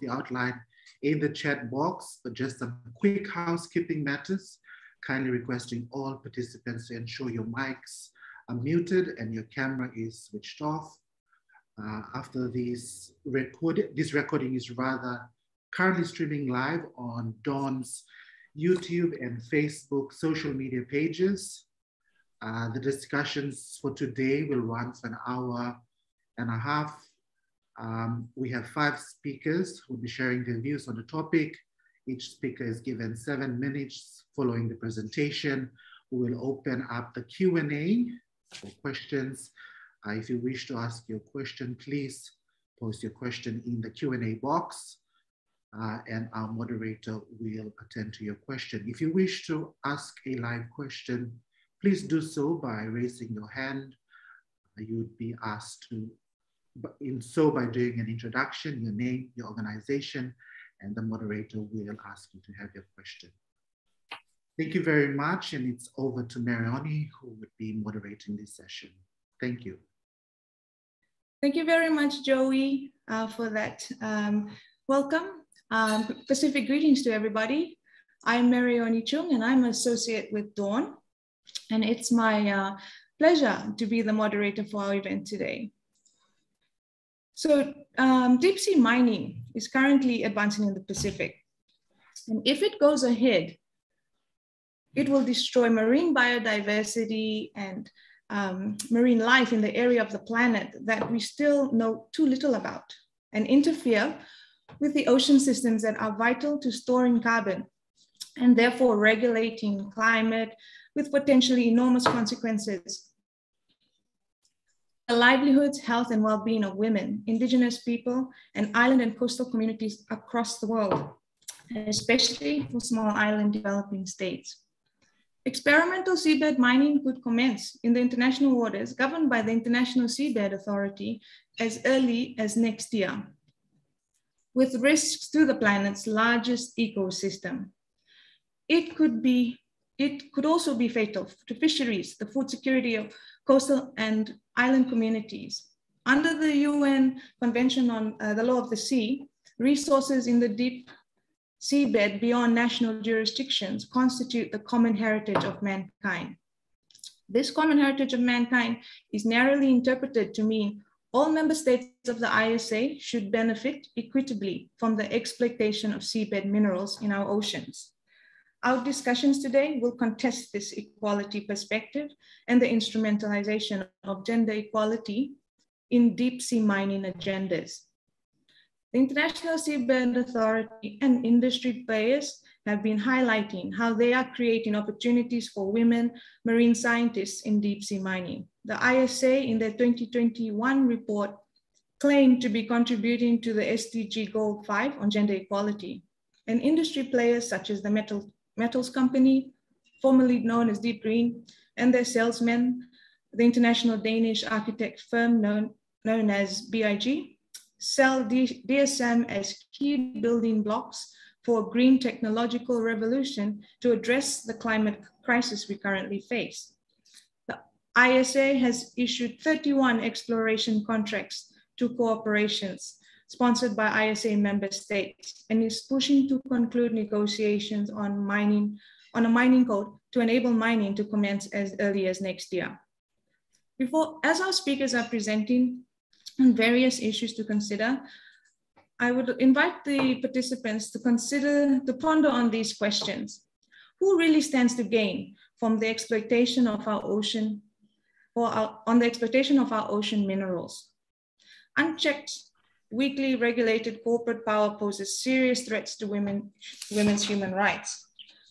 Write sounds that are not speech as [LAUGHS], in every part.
the outline in the chat box, but just some quick housekeeping matters. Kindly requesting all participants to ensure your mics are muted and your camera is switched off. Uh, after this record, this recording is rather currently streaming live on Dawn's YouTube and Facebook social media pages. Uh, the discussions for today will run for an hour and a half. Um, we have five speakers who will be sharing their views on the topic. Each speaker is given seven minutes following the presentation. We will open up the Q&A for questions. Uh, if you wish to ask your question, please post your question in the Q&A box uh, and our moderator will attend to your question. If you wish to ask a live question, please do so by raising your hand. You would be asked to, in so by doing an introduction, your name, your organization, and the moderator will ask you to have your question. Thank you very much, and it's over to Mereoni, who would be moderating this session. Thank you. Thank you very much, Joey, uh, for that. Um, welcome. Um, Pacific greetings to everybody. I'm Mereoni Chung, and I'm associate with Dawn. And it's my uh, pleasure to be the moderator for our event today. So um, deep sea mining is currently advancing in the Pacific. And if it goes ahead, it will destroy marine biodiversity and um, marine life in the area of the planet that we still know too little about and interfere with the ocean systems that are vital to storing carbon and therefore regulating climate with potentially enormous consequences. The livelihoods, health, and well-being of women, indigenous people, and island and coastal communities across the world, especially for small island developing states. Experimental seabed mining could commence in the international waters governed by the International Seabed Authority as early as next year, with risks to the planet's largest ecosystem. It could be, it could also be fatal to fisheries, the food security of coastal and island communities. Under the UN Convention on uh, the Law of the Sea, resources in the deep seabed beyond national jurisdictions constitute the common heritage of mankind. This common heritage of mankind is narrowly interpreted to mean all member states of the ISA should benefit equitably from the exploitation of seabed minerals in our oceans. Our discussions today will contest this equality perspective and the instrumentalization of gender equality in deep sea mining agendas. The International Seabed Authority and industry players have been highlighting how they are creating opportunities for women marine scientists in deep sea mining. The ISA in their 2021 report claimed to be contributing to the SDG Goal 5 on gender equality. And industry players such as the metal, Metals Company, formerly known as Deep Green, and their salesmen, the international Danish architect firm known, known as BIG, sell DSM as key building blocks for a green technological revolution to address the climate crisis we currently face. The ISA has issued 31 exploration contracts to corporations sponsored by ISA member states and is pushing to conclude negotiations on mining on a mining code to enable mining to commence as early as next year. Before, as our speakers are presenting, on various issues to consider. I would invite the participants to consider, to ponder on these questions. Who really stands to gain from the exploitation of our ocean or our, on the exploitation of our ocean minerals? Unchecked, weakly regulated corporate power poses serious threats to women, women's human rights.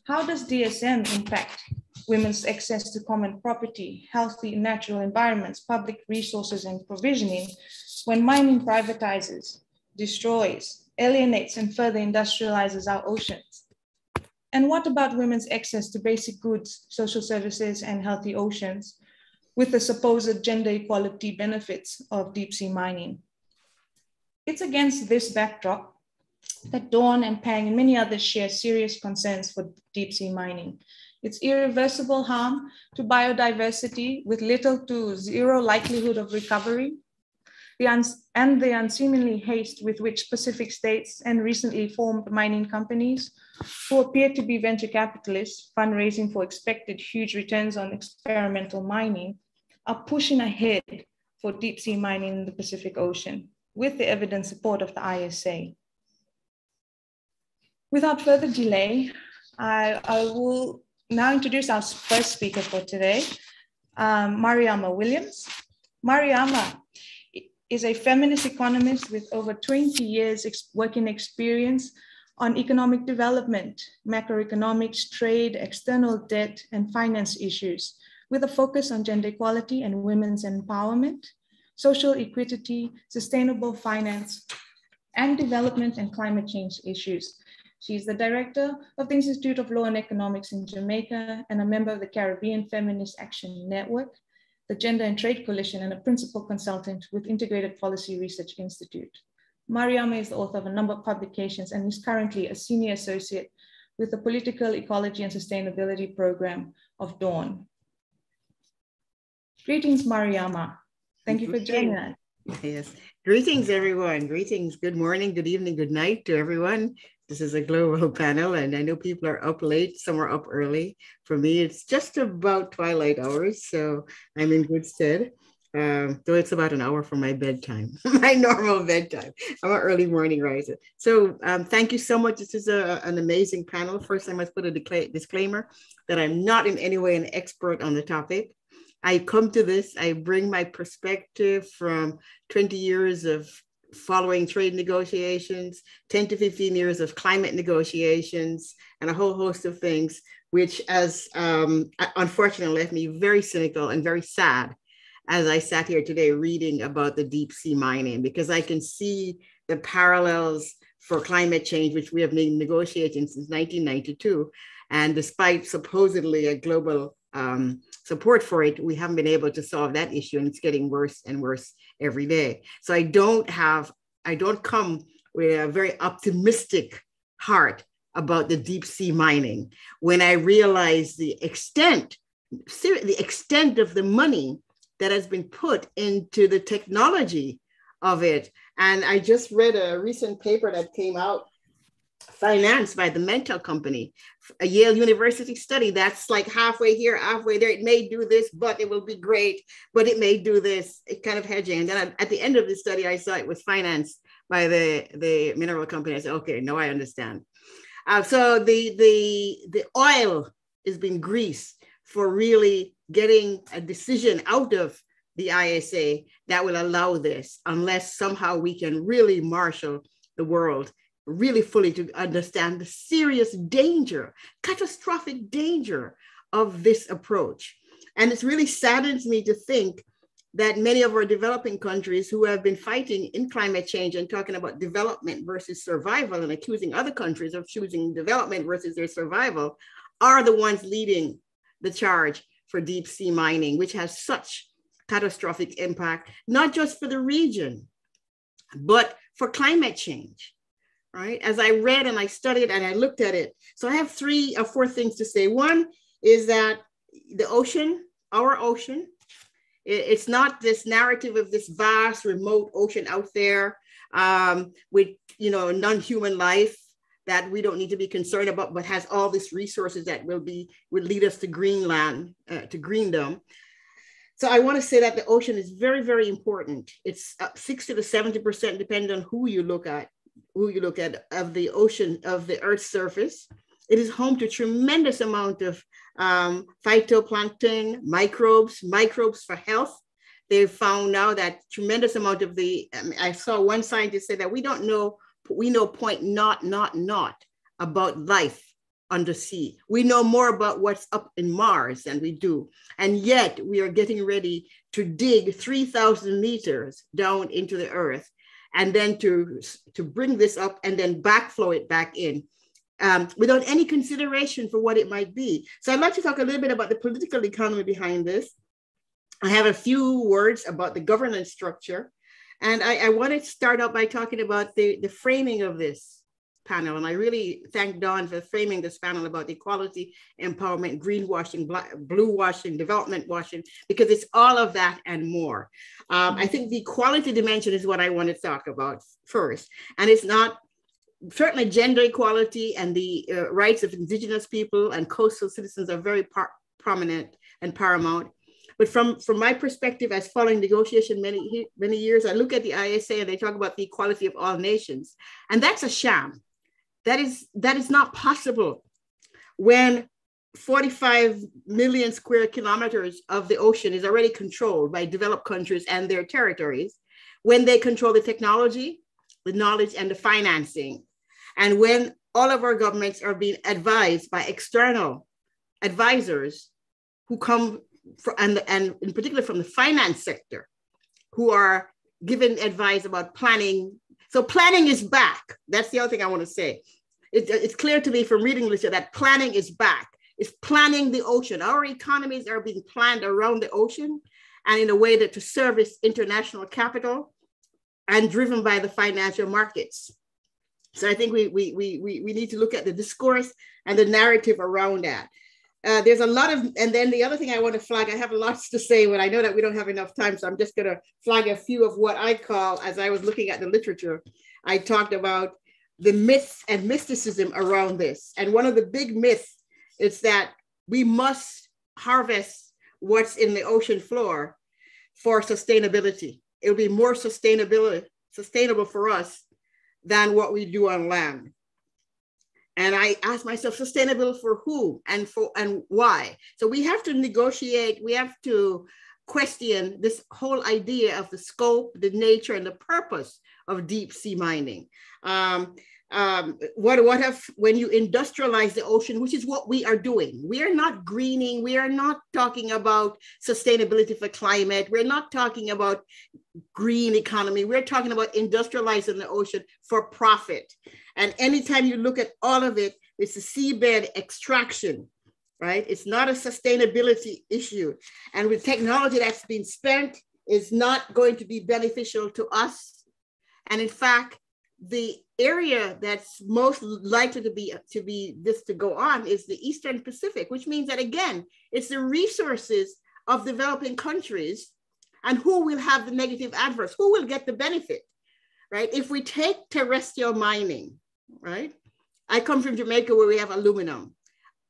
How does DSM impact women's access to common property, healthy natural environments, public resources, and provisioning when mining privatizes, destroys, alienates, and further industrializes our oceans? And what about women's access to basic goods, social services, and healthy oceans with the supposed gender equality benefits of deep sea mining? It's against this backdrop that Dawn and Pang and many others share serious concerns for deep sea mining. Its irreversible harm to biodiversity with little to zero likelihood of recovery, the and the unseemly haste with which Pacific states and recently formed mining companies, who appear to be venture capitalists fundraising for expected huge returns on experimental mining, are pushing ahead for deep sea mining in the Pacific Ocean with the evident support of the ISA. Without further delay, I, I will now introduce our first speaker for today, um, Mariama Williams. Mariama is a feminist economist with over 20 years ex working experience on economic development, macroeconomics, trade, external debt, and finance issues, with a focus on gender equality and women's empowerment, social equity, sustainable finance, and development and climate change issues. She's the director of the Institute of Law and Economics in Jamaica and a member of the Caribbean Feminist Action Network, the Gender and Trade Coalition, and a principal consultant with Integrated Policy Research Institute. Mariama is the author of a number of publications and is currently a senior associate with the Political Ecology and Sustainability Program of Dawn. Greetings, Mariama. Thank you for joining us. Yes. Greetings, everyone. Greetings. Good morning, good evening, good night to everyone. This is a global [LAUGHS] panel, and I know people are up late, some are up early. For me, it's just about twilight hours, so I'm in good stead. Um, though it's about an hour from my bedtime, [LAUGHS] my normal bedtime. I'm an early morning riser. So um, thank you so much. This is a, an amazing panel. First, I must put a disclaimer that I'm not in any way an expert on the topic. I come to this, I bring my perspective from 20 years of following trade negotiations, 10 to 15 years of climate negotiations, and a whole host of things, which as um, unfortunately left me very cynical and very sad as I sat here today reading about the deep sea mining, because I can see the parallels for climate change, which we have been negotiating since 1992. And despite supposedly a global um, support for it, we haven't been able to solve that issue, and it's getting worse and worse every day. So I don't have, I don't come with a very optimistic heart about the deep sea mining when I realize the extent, the extent of the money that has been put into the technology of it. And I just read a recent paper that came out financed by the Metals Company, a Yale University study that's like halfway here, halfway there. It may do this, but it will be great, but it may do this, it kind of hedging. And then at the end of the study, I saw it was financed by the, the mineral company. I said, okay, now I understand. Uh, so the, the, the oil is being greased for really getting a decision out of the ISA that will allow this, unless somehow we can really marshal the world really fully to understand the serious danger, catastrophic danger of this approach. And it really saddens me to think that many of our developing countries who have been fighting in climate change and talking about development versus survival and accusing other countries of choosing development versus their survival are the ones leading the charge for deep sea mining, which has such catastrophic impact, not just for the region, but for climate change right? As I read and I studied and I looked at it. So I have three or four things to say. One is that the ocean, our ocean, it's not this narrative of this vast remote ocean out there um, with you know non-human life that we don't need to be concerned about, but has all these resources that will be would lead us to Greenland, uh, to Greendom. So I want to say that the ocean is very, very important. It's 60 to 70% depending on who you look at who you look at of the ocean of the earth's surface. It is home to tremendous amount of um, phytoplankton microbes microbes for health. They've found now that tremendous amount of the I, mean, I saw one scientist say that we don't know we know point not not not about life under sea. We know more about what's up in mars than we do. And yet we are getting ready to dig 3000 meters down into the earth and then to, to bring this up and then backflow it back in um, without any consideration for what it might be. So I'd like to talk a little bit about the political economy behind this. I have a few words about the governance structure. And I, I want to start out by talking about the, the framing of this panel. And I really thank Dawn for framing this panel about equality, empowerment, greenwashing, blue washing, development washing, because it's all of that and more. Um, I think the equality dimension is what I want to talk about first. And it's not certainly gender equality and the uh, rights of indigenous people and coastal citizens are very prominent and paramount. But from, from my perspective, as following negotiation many, many years, I look at the ISA and they talk about the equality of all nations. And that's a sham. That is, that is not possible when 45 million square kilometers of the ocean is already controlled by developed countries and their territories, when they control the technology, the knowledge, and the financing, and when all of our governments are being advised by external advisors who come for, and, and in particular from the finance sector, who are given advice about planning. So planning is back. That's the other thing I want to say. It, it's clear to me from reading literature that planning is back. It's planning the ocean. Our economies are being planned around the ocean and in a way that to service international capital and driven by the financial markets. So I think we, we, we, we need to look at the discourse and the narrative around that. Uh, there's a lot of, and then the other thing I want to flag, I have lots to say, but I know that we don't have enough time. So I'm just going to flag a few of what I call, as I was looking at the literature, I talked about the myths and mysticism around this. And one of the big myths is that we must harvest what's in the ocean floor for sustainability. It'll be more sustainable, sustainable for us than what we do on land. And I ask myself, sustainable for who and for and why? So we have to negotiate, we have to question this whole idea of the scope, the nature, and the purpose of deep sea mining. Um, um, what what if when you industrialize the ocean, which is what we are doing? We are not greening. We are not talking about sustainability for climate. We're not talking about green economy. We're talking about industrializing the ocean for profit. And anytime you look at all of it, it's a seabed extraction, right? It's not a sustainability issue. And with technology that's been spent, is not going to be beneficial to us. And in fact, the area that's most likely to be to be this to go on is the Eastern Pacific, which means that again, it's the resources of developing countries and who will have the negative adverse, who will get the benefit, right? If we take terrestrial mining, right? I come from Jamaica where we have aluminum.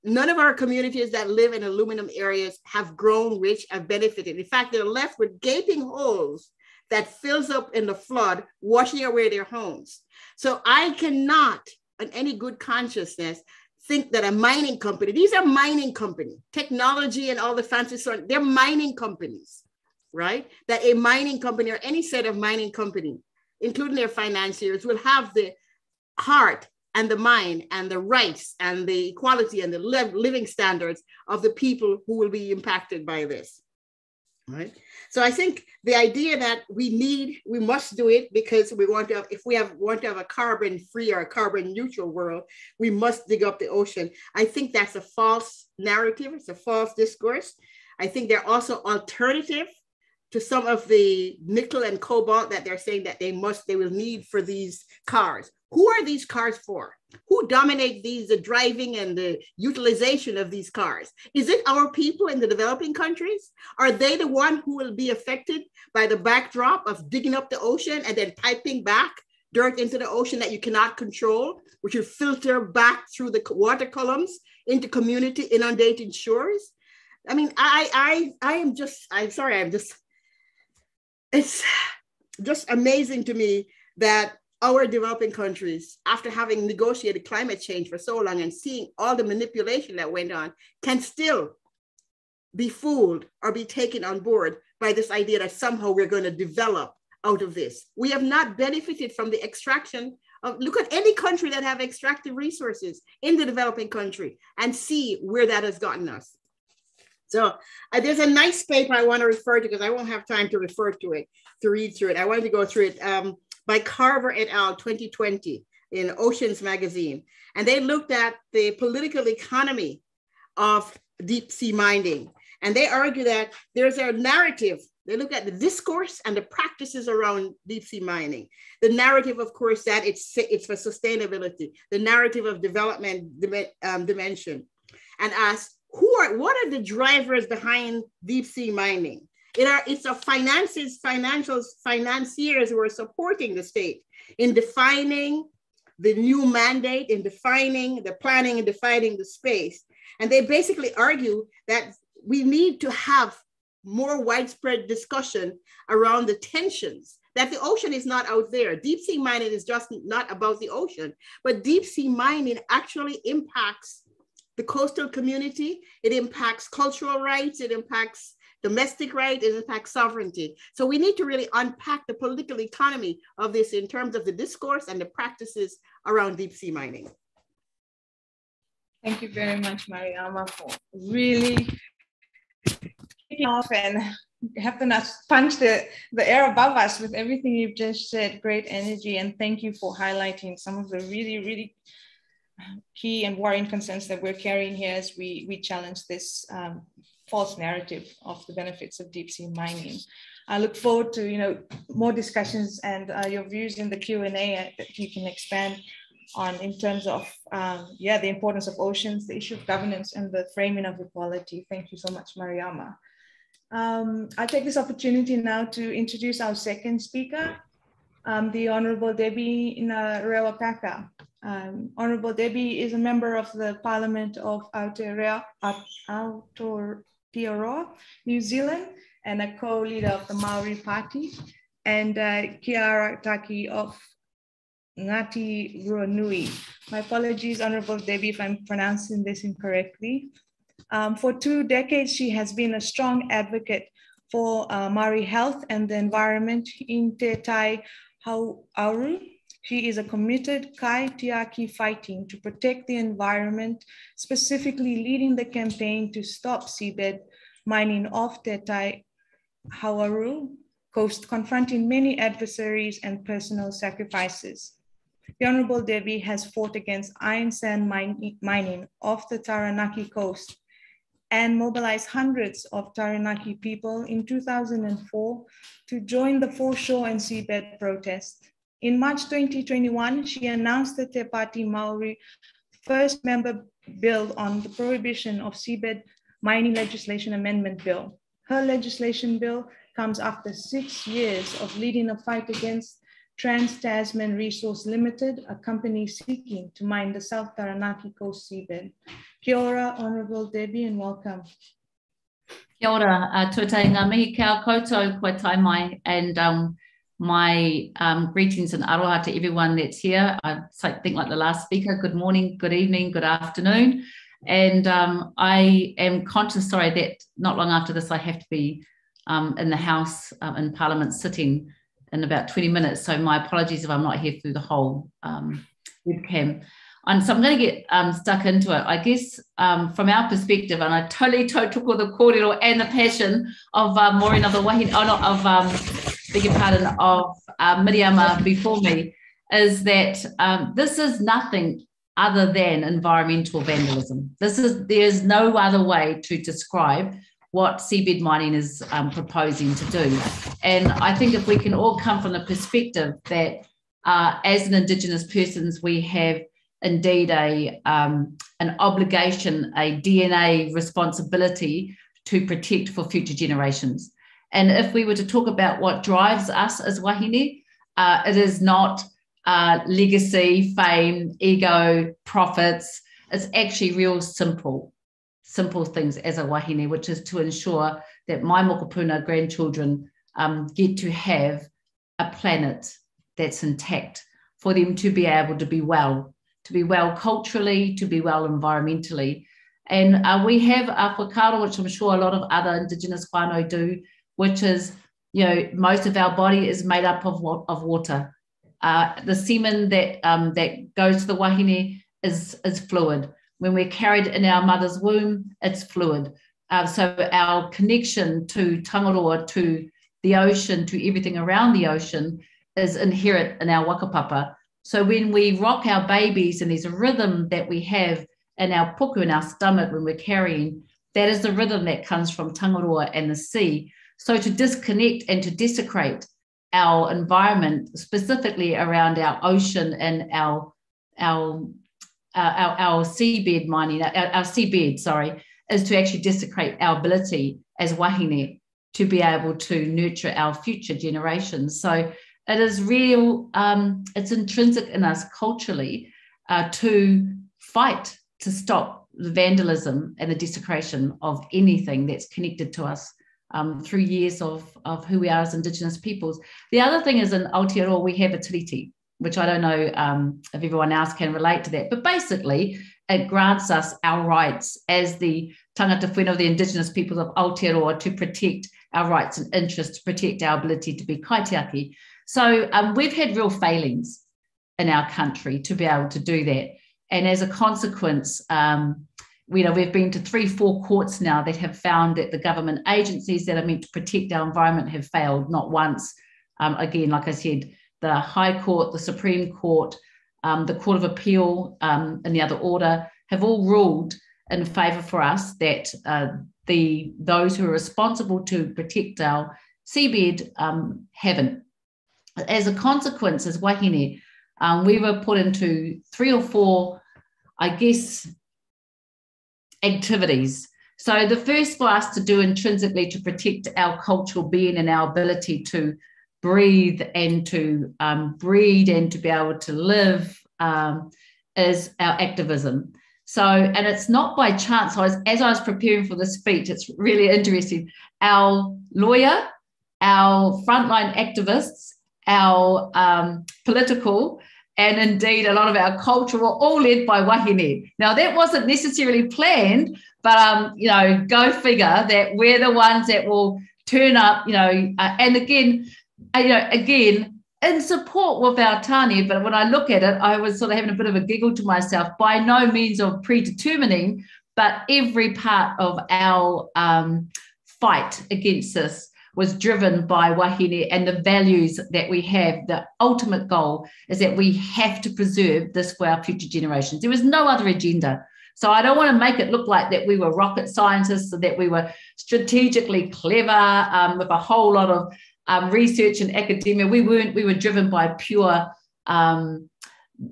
None of our communities that live in aluminum areas have grown rich, have benefited. In fact, they're left with gaping holes that fills up in the flood, washing away their homes. So I cannot, in any good consciousness, think that a mining company, these are mining companies, technology and all the fancy sort, they're mining companies, right? That a mining company or any set of mining company, including their financiers, will have the heart and the mind and the rights and the equality and the living standards of the people who will be impacted by this right. So i think the idea that we need we must do it because we want to have, if we have want to have a carbon free or a carbon neutral world we must dig up the ocean. I think that's a false narrative. It's a false discourse. I think they're also alternative to some of the nickel and cobalt that they're saying that they must they will need for these cars who are these cars for? Who dominate these, the driving and the utilization of these cars? Is it our people in the developing countries? Are they the one who will be affected by the backdrop of digging up the ocean and then piping back dirt into the ocean that you cannot control, which will filter back through the water columns into community inundated shores? I mean, I I I am just, I'm sorry, I'm just, it's just amazing to me that our developing countries, after having negotiated climate change for so long and seeing all the manipulation that went on, can still be fooled or be taken on board by this idea that somehow we're going to develop out of this. We have not benefited from the extraction of, look at any country that have extractive resources in the developing country and see where that has gotten us. So uh, there's a nice paper I want to refer to because I won't have time to refer to it, to read through it. I wanted to go through it. Um, by Carver et al. 2020 in Oceans magazine. And they looked at the political economy of deep sea mining. And they argue that there's a narrative. They look at the discourse and the practices around deep sea mining. The narrative, of course, that it's, it's for sustainability, the narrative of development um, dimension, and ask who are what are the drivers behind deep sea mining? It are, it's a finances, financials, financiers who are supporting the state in defining the new mandate, in defining the planning and defining the space. And they basically argue that we need to have more widespread discussion around the tensions that the ocean is not out there. Deep sea mining is just not about the ocean, but deep sea mining actually impacts the coastal community. It impacts cultural rights. It impacts domestic rights. It impacts sovereignty. So we need to really unpack the political economy of this in terms of the discourse and the practices around deep sea mining. Thank you very much, Mariama, for really kicking off and helping us punch the, the air above us with everything you've just said. Great energy. And thank you for highlighting some of the really, really key and worrying concerns that we're carrying here as we, we challenge this um, false narrative of the benefits of deep sea mining. I look forward to you know more discussions and uh, your views in the Q and A that you can expand on in terms of um, yeah the importance of oceans, the issue of governance, and the framing of equality. Thank you so much, Mariama. Um, I take this opportunity now to introduce our second speaker, um, the Honorable Debbie Ngarewa-Packer. Um, Honorable Debbie is a member of the Parliament of Aotearoa, New Zealand, and a co-leader of the Maori Party, and uh, Kiara Taki of Ngati Ruanui. My apologies, Honorable Debbie, if I'm pronouncing this incorrectly. Um, for two decades, she has been a strong advocate for uh, Maori health and the environment in Te Tai Hauāuru. She is a committed kaitiaki fighting to protect the environment, specifically leading the campaign to stop seabed mining off Te Tai Hauāuru coast, confronting many adversaries and personal sacrifices. The Honorable Debbie has fought against iron sand mining off the Taranaki coast and mobilized hundreds of Taranaki people in 2004 to join the foreshore and seabed protest. In March 2021, she announced the Te Pāti Maori first member bill on the prohibition of seabed mining legislation amendment bill. Her legislation bill comes after six years of leading a fight against Trans Tasman Resource Limited, a company seeking to mine the South Taranaki coast seabed. Kia ora, Honourable Debbie, and welcome. Kia ora, uh, tuatai ngā mihi kia koutou koe tai mai, and um, my um, greetings and aroha to everyone that's here. I think like the last speaker, good morning, good evening, good afternoon. And um, I am conscious, sorry, that not long after this, I have to be um, in the House uh, in Parliament sitting in about 20 minutes. So my apologies if I'm not here through the whole um, webcam. And so I'm going to get um, stuck into it. I guess um, from our perspective, and I totally took all the kōrero and the passion of uh, Maureen of the Wahine, oh, not of, um, beg your pardon, of uh, Miriama before me, is that um, this is nothing other than environmental vandalism. This is there's no other way to describe what seabed mining is um, proposing to do. And I think if we can all come from the perspective that uh, as an Indigenous persons, we have indeed a um, an obligation, a DNA responsibility to protect for future generations. And if we were to talk about what drives us as wahine, uh, it is not uh, legacy, fame, ego, profits. It's actually real simple simple things as a wahine, which is to ensure that my mokopuna grandchildren um, get to have a planet that's intact for them to be able to be well, to be well culturally, to be well environmentally. And uh, we have a whakaaro, which I'm sure a lot of other Indigenous whānau do, which is, you know, most of our body is made up of, of water. Uh, the semen that um, that goes to the wahine is, is fluid when we're carried in our mother's womb, it's fluid. Uh, so our connection to Tangaroa, to the ocean, to everything around the ocean is inherent in our whakapapa. So when we rock our babies and there's a rhythm that we have in our puku, in our stomach when we're carrying, that is the rhythm that comes from Tangaroa and the sea. So to disconnect and to desecrate our environment, specifically around our ocean and our our uh, our, our seabed mining, our, our seabed, sorry, is to actually desecrate our ability as wahine to be able to nurture our future generations. So it is real, um, it's intrinsic in us culturally uh, to fight to stop the vandalism and the desecration of anything that's connected to us um, through years of, of who we are as Indigenous peoples. The other thing is in Aotearoa, we have a tiriti, which I don't know um, if everyone else can relate to that, but basically it grants us our rights as the tangata whenua of the Indigenous peoples of Aotearoa to protect our rights and interests, to protect our ability to be kaitiaki. So um, we've had real failings in our country to be able to do that. And as a consequence, um, you know, we've been to three, four courts now that have found that the government agencies that are meant to protect our environment have failed, not once. Um, again, like I said, the High Court, the Supreme Court, um, the Court of Appeal, um, and the other order have all ruled in favour for us that uh, the those who are responsible to protect our seabed um, haven't. As a consequence, as wahine, um, we were put into three or four, I guess, activities. So the first for us to do intrinsically to protect our cultural being and our ability to breathe and to um, breed and to be able to live um, is our activism. So, and it's not by chance. I was, as I was preparing for this speech, it's really interesting. Our lawyer, our frontline activists, our um, political, and indeed a lot of our culture were all led by wahine. Now, that wasn't necessarily planned, but um, you know, go figure that we're the ones that will turn up, you know, uh, and again, uh, you know, again, in support with our Tāne, but when I look at it, I was sort of having a bit of a giggle to myself, by no means of predetermining, but every part of our um, fight against this was driven by wahine and the values that we have. The ultimate goal is that we have to preserve this for our future generations. There was no other agenda. So I don't want to make it look like that we were rocket scientists or that we were strategically clever um, with a whole lot of um, research and academia. We weren't. We were driven by pure, um,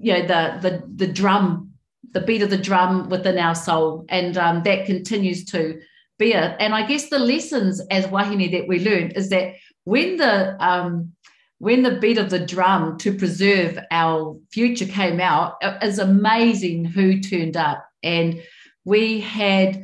you know, the the the drum, the beat of the drum within our soul, and um, that continues to be it. And I guess the lessons as wahine that we learned is that when the um, when the beat of the drum to preserve our future came out, it was amazing who turned up, and we had.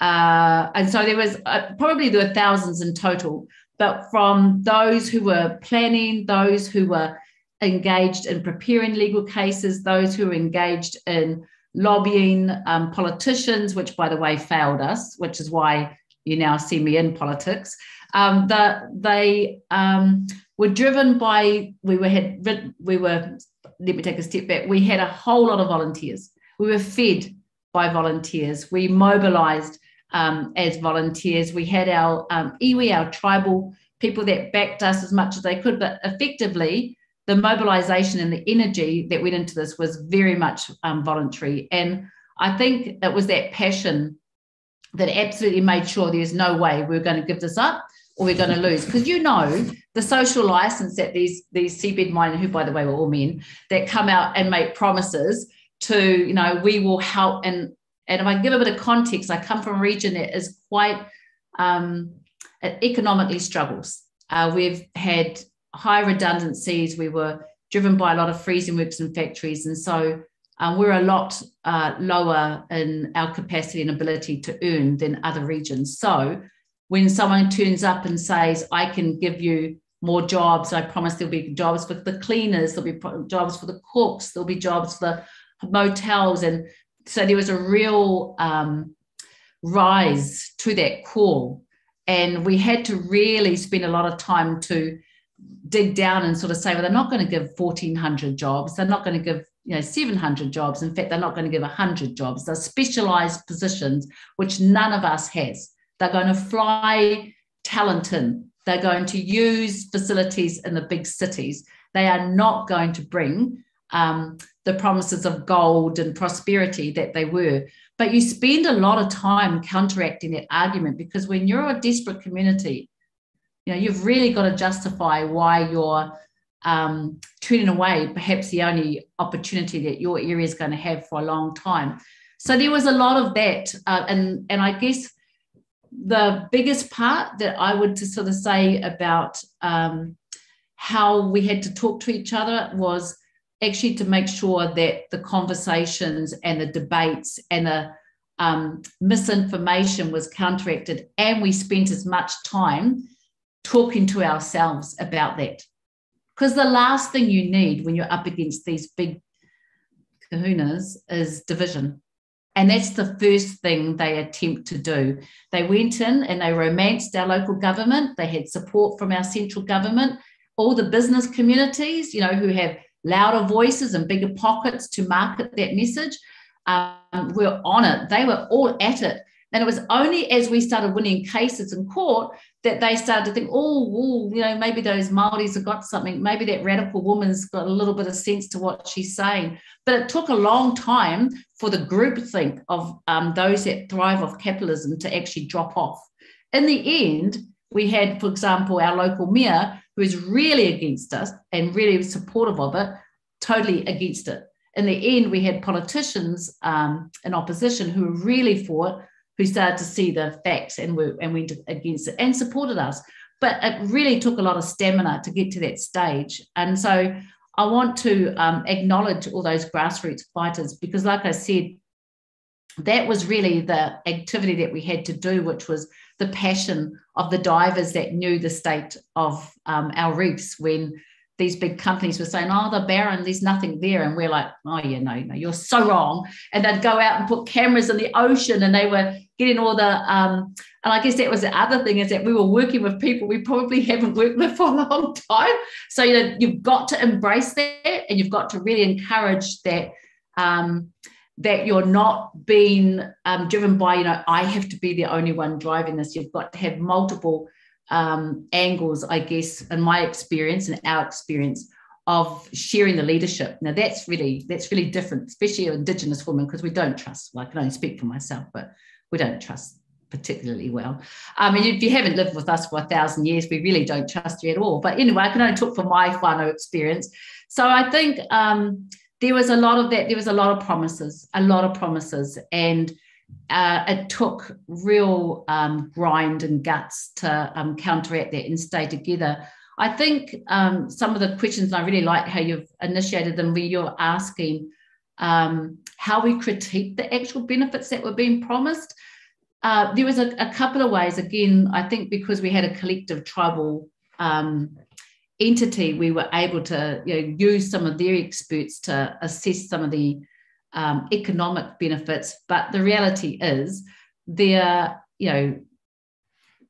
Uh, and so there was uh, probably there were thousands in total but from those who were planning, those who were engaged in preparing legal cases, those who were engaged in lobbying, um, politicians, which by the way failed us, which is why you now see me in politics. Um, that they um, were driven by we were had we were let me take a step back. We had a whole lot of volunteers. We were fed by volunteers. We mobilized um, as volunteers. We had our um, iwi, our tribal people that backed us as much as they could, but effectively, the mobilization and the energy that went into this was very much um, voluntary. And I think it was that passion that absolutely made sure there's no way we are going to give this up or we're going to lose. Because you know, the social license that these these seabed miners, who by the way were all men, that come out and make promises to, you know, we will help and and if I give a bit of context, I come from a region that is quite um, economically struggles. Uh, we've had high redundancies. We were driven by a lot of freezing works and factories. And so um, we're a lot uh, lower in our capacity and ability to earn than other regions. So when someone turns up and says, I can give you more jobs, I promise there'll be jobs for the cleaners, there'll be jobs for the cooks, there'll be jobs for the motels and so there was a real um, rise to that call. And we had to really spend a lot of time to dig down and sort of say, well, they're not going to give 1,400 jobs. They're not going to give you know 700 jobs. In fact, they're not going to give 100 jobs. They're specialized positions, which none of us has. They're going to fly talent in. They're going to use facilities in the big cities. They are not going to bring um, the promises of gold and prosperity that they were. But you spend a lot of time counteracting that argument because when you're a desperate community, you know, you've really got to justify why you're um, turning away perhaps the only opportunity that your area is going to have for a long time. So there was a lot of that, uh, and and I guess the biggest part that I would sort of say about um, how we had to talk to each other was actually to make sure that the conversations and the debates and the um, misinformation was counteracted, and we spent as much time talking to ourselves about that. Because the last thing you need when you're up against these big kahunas is division. And that's the first thing they attempt to do. They went in and they romanced our local government. They had support from our central government, all the business communities, you know, who have louder voices and bigger pockets to market that message. Um, were on it. They were all at it. And it was only as we started winning cases in court that they started to think, oh, oh, you know, maybe those Māoris have got something. Maybe that radical woman's got a little bit of sense to what she's saying. But it took a long time for the groupthink of um, those that thrive off capitalism to actually drop off. In the end, we had, for example, our local mayor, who is really against us and really supportive of it, totally against it. In the end, we had politicians um, in opposition who were really for it who started to see the facts and were and went against it and supported us. But it really took a lot of stamina to get to that stage. And so I want to um, acknowledge all those grassroots fighters because, like I said, that was really the activity that we had to do, which was the passion of the divers that knew the state of um, our reefs when these big companies were saying, oh, the barren, there's nothing there. And we're like, oh, yeah, no, no, you're so wrong. And they'd go out and put cameras in the ocean and they were getting all the, um, and I guess that was the other thing is that we were working with people we probably haven't worked with [LAUGHS] for a long time. So, you know, you've got to embrace that and you've got to really encourage that. Um, that you're not being um, driven by, you know, I have to be the only one driving this. You've got to have multiple um, angles, I guess, in my experience and our experience of sharing the leadership. Now that's really that's really different, especially Indigenous women, because we don't trust. Well, I can only speak for myself, but we don't trust particularly well. I mean, if you haven't lived with us for a thousand years, we really don't trust you at all. But anyway, I can only talk from my final experience. So I think um, there was a lot of that. There was a lot of promises, a lot of promises, and uh, it took real um, grind and guts to um, counteract that and stay together. I think um, some of the questions, I really like how you've initiated them, where you're asking um, how we critique the actual benefits that were being promised. Uh, there was a, a, couple of ways. Again, I think because we had a collective tribal um, entity, we were able to you know, use some of their experts to assess some of the um, economic benefits. But the reality is, there, you know,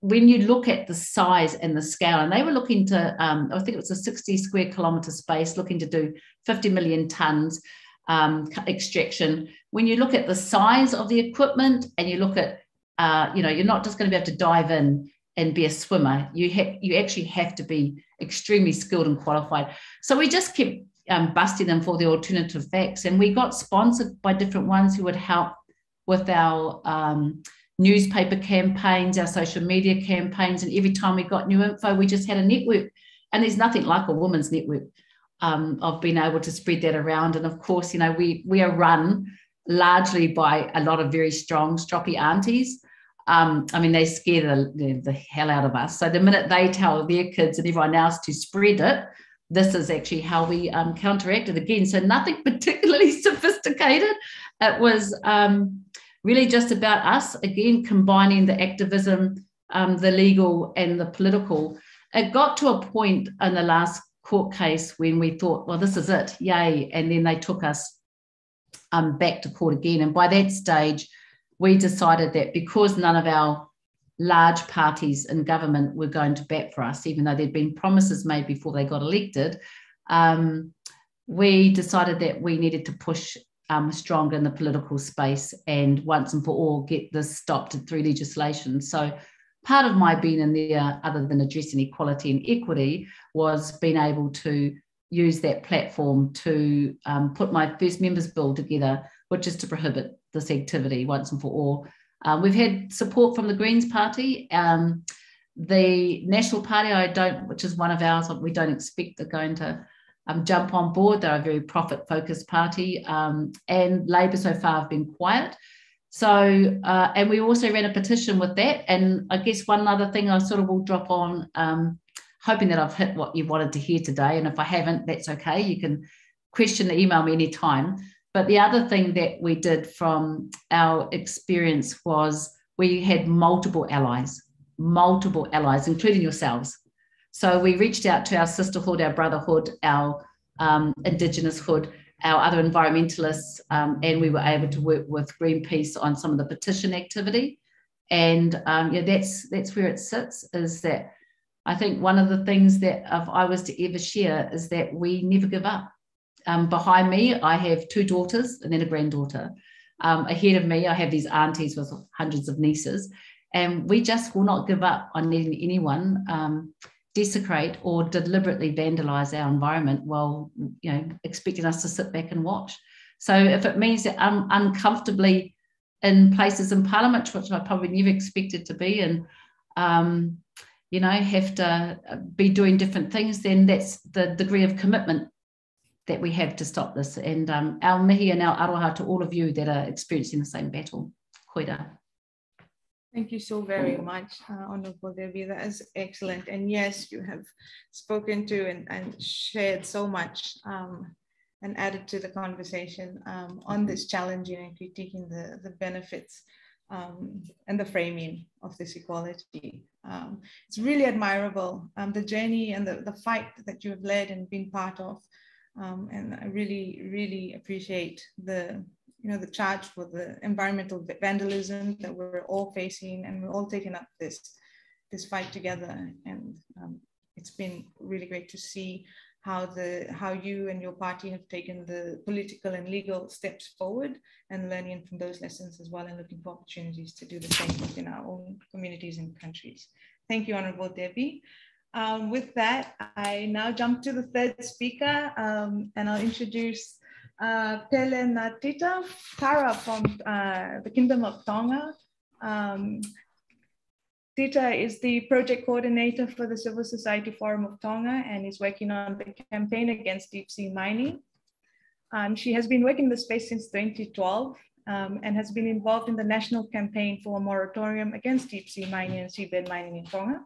when you look at the size and the scale, and they were looking to, um, I think it was a 60 square kilometre space, looking to do 50 million tonnes um, extraction. When you look at the size of the equipment and you look at, uh, you know, you're not just going to be able to dive in and be a swimmer. You have you actually have to be extremely skilled and qualified. So we just kept um, busting them for the alternative facts. And we got sponsored by different ones who would help with our um, newspaper campaigns, our social media campaigns. And every time we got new info, we just had a network. And there's nothing like a woman's network um, of being able to spread that around. And of course, you know, we we are run largely by a lot of very strong stroppy aunties. Um, I mean, they scare the, the, hell out of us. So the minute they tell their kids and everyone else to spread it, this is actually how we um, counteracted again. So nothing [LAUGHS] particularly sophisticated. It was um, really just about us again combining the activism, um, the legal, and the political. It got to a point in the last court case when we thought, well, this is it, yay, and then they took us um, back to court again. And by that stage, we decided that because none of our large parties in government were going to bat for us, even though there'd been promises made before they got elected. Um, we decided that we needed to push um, stronger in the political space and once and for all get this stopped through legislation. So, part of my being in there, other than addressing equality and equity, was being able to use that platform to um, put my first members bill together, which is to prohibit this activity once and for all. Um, we've had support from the Greens Party. Um, the National Party, I don't, which is one of ours, we don't expect they're going to um, jump on board. They're a very profit focused party. Um, and Labour so far have been quiet. So, uh, and we also ran a petition with that. And I guess one other thing I sort of will drop on, um, hoping that I've hit what you wanted to hear today. And if I haven't, that's okay. You can question, email me anytime. But the other thing that we did from our experience was we had multiple allies, multiple allies, including yourselves. So we reached out to our sisterhood, our brotherhood, our um, Indigenous hood, our other environmentalists, um, and we were able to work with Greenpeace on some of the petition activity. And um, yeah, that's that's where it sits. Is that I think one of the things that if I was to ever share is that we never give up. Um, behind me, I have two daughters and then a granddaughter. Um, ahead of me, I have these aunties with hundreds of nieces, and we just will not give up on needing anyone um, desecrate or deliberately vandalize our environment while you know expecting us to sit back and watch. So if it means that I'm uncomfortably in places in Parliament, which I probably never expected to be, and um, you know have to be doing different things, then that's the degree of commitment that we have to stop this. And um, our mihi and our aroha to all of you that are experiencing the same battle. Koira. Thank you so very much, uh, Honorable Debbie. That is excellent. And yes, you have spoken to and, and shared so much um, and added to the conversation um, on this challenging and critiquing the, the benefits um, and the framing of this equality. Um, it's really admirable, um, the journey and the, the fight that you have led and been part of. Um, and I really, really appreciate the, you know, the charge for the environmental vandalism that we're all facing, and we're all taking up this, this fight together. And um, it's been really great to see how the how you and your party have taken the political and legal steps forward and learning from those lessons as well and looking for opportunities to do the same within our own communities and countries. Thank you, Honorable Debbie. Um, with that, I now jump to the third speaker um, and I'll introduce uh, Pele Natita Tara from uh, the Kingdom of Tonga. Um, Tita is the project coordinator for the Civil Society Forum of Tonga and is working on the campaign against deep sea mining. Um, she has been working in the space since 2012 um, and has been involved in the national campaign for a moratorium against deep sea mining and seabed mining in Tonga.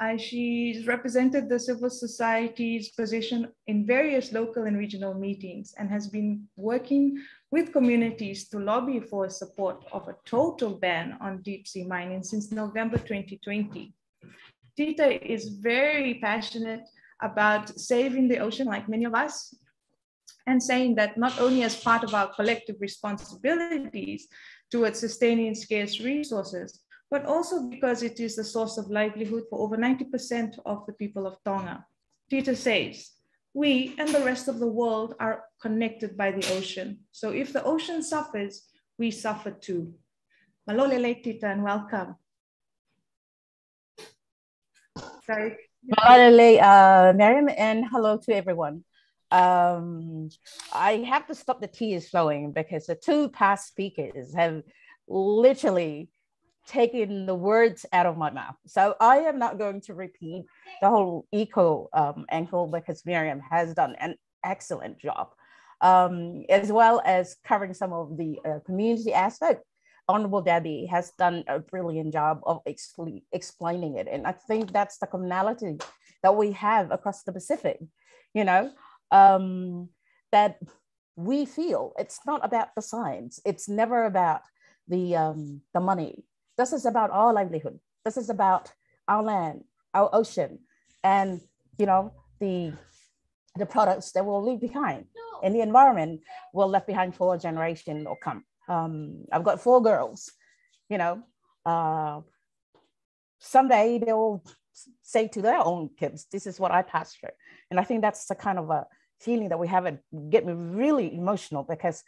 Uh, she's represented the civil society's position in various local and regional meetings and has been working with communities to lobby for support of a total ban on deep sea mining since November 2020. Tita is very passionate about saving the ocean like many of us and saying that not only as part of our collective responsibilities towards sustaining scarce resources, but also because it is the source of livelihood for over 90% of the people of Tonga. Tita says, we and the rest of the world are connected by the ocean. So if the ocean suffers, we suffer too. Malolele Tita and welcome. Sorry. Malolele, uh, Miriam, and hello to everyone. Um, I have to stop the tears flowing because the two past speakers have literally taking the words out of my mouth. So I am not going to repeat the whole eco um, angle because Mariama has done an excellent job, um, as well as covering some of the uh, community aspect. Honorable Debbie has done a brilliant job of expl- explaining it. And I think that's the commonality that we have across the Pacific, you know, um, that we feel it's not about the science. It's never about the, um, the money this is about our livelihood. This is about our land, our ocean, and you know the the products that we'll leave behind in the environment we'll left behind for a generation or come. Um, I've got four girls, you know. Uh, someday they will say to their own kids, "This is what I passed through," and I think that's the kind of a feeling that we have. It get me really emotional because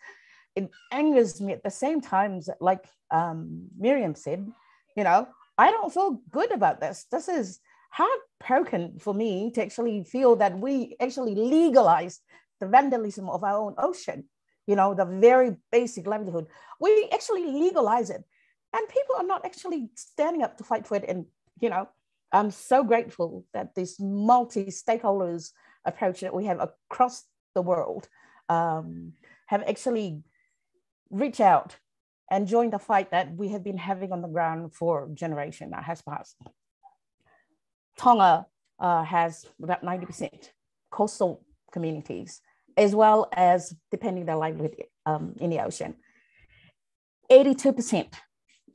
it angers me at the same time, like um, Mariama said, you know, I don't feel good about this. This is heartbroken for me to actually feel that we actually legalized the vandalism of our own ocean, you know, the very basic livelihood. We actually legalize it. And people are not actually standing up to fight for it. And, you know, I'm so grateful that this multi-stakeholders approach that we have across the world um, have actually reached out and join the fight that we have been having on the ground for generation that has passed. Tonga uh, has about 90% coastal communities, as well as depending their livelihood um, in the ocean. 82%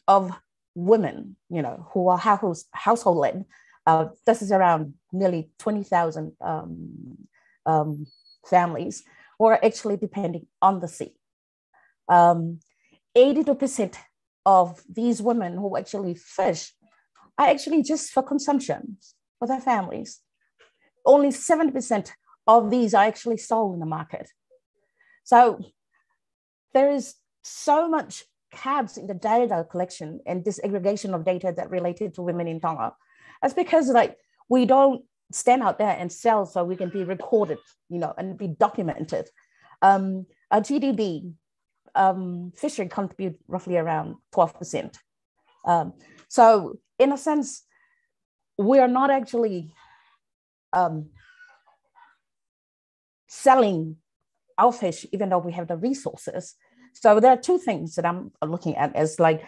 of women, you know, who are household, household led, uh, this is around nearly 20,000 um, um, families who are actually depending on the sea. Um, 82% of these women who actually fish are actually just for consumption for their families. Only 70% of these are actually sold in the market. So there is so much gaps in the data collection and disaggregation of data that related to women in Tonga. That's because like we don't stand out there and sell so we can be recorded, you know, and be documented. Um, our GDP um, fishery contribute roughly around 12%. Um, so in a sense, we are not actually um, selling our fish, even though we have the resources. So there are two things that I'm looking at as like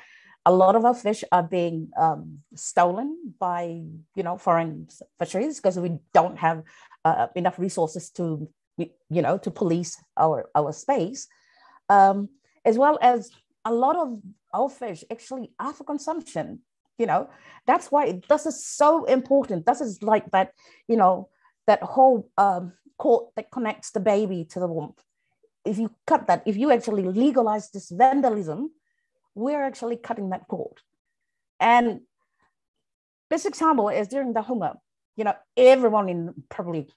a lot of our fish are being um, stolen by you know foreign fisheries because we don't have uh, enough resources to you know to police our our space um, as well as a lot of our fish actually are for consumption you know? That's why this is so important. This is like that you know that whole um, cord that connects the baby to the womb if you cut that if you actually legalize this vandalism we're actually cutting that cord. And this example is during the Hunga you know everyone in probably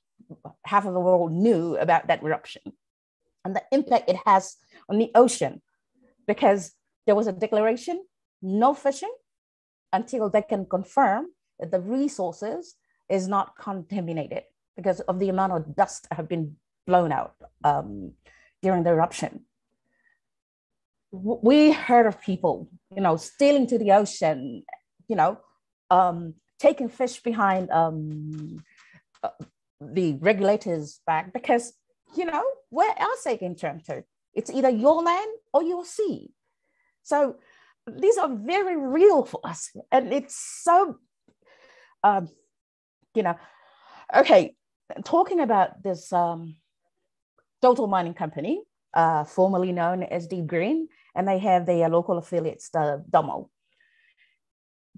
half of the world knew about that eruption and the impact it has on the ocean because there was a declaration no fishing until they can confirm that the resources is not contaminated because of the amount of dust that have been blown out um, during the eruption. We heard of people, you know, stealing to the ocean, you know, um, taking fish behind um, uh, the regulators back because, you know, where else they can turn to? It's either your land or your sea. So these are very real for us. And it's so, um, you know, okay, talking about this um, total mining company, uh, formerly known as Deep Green, and they have their local affiliates, the TOML.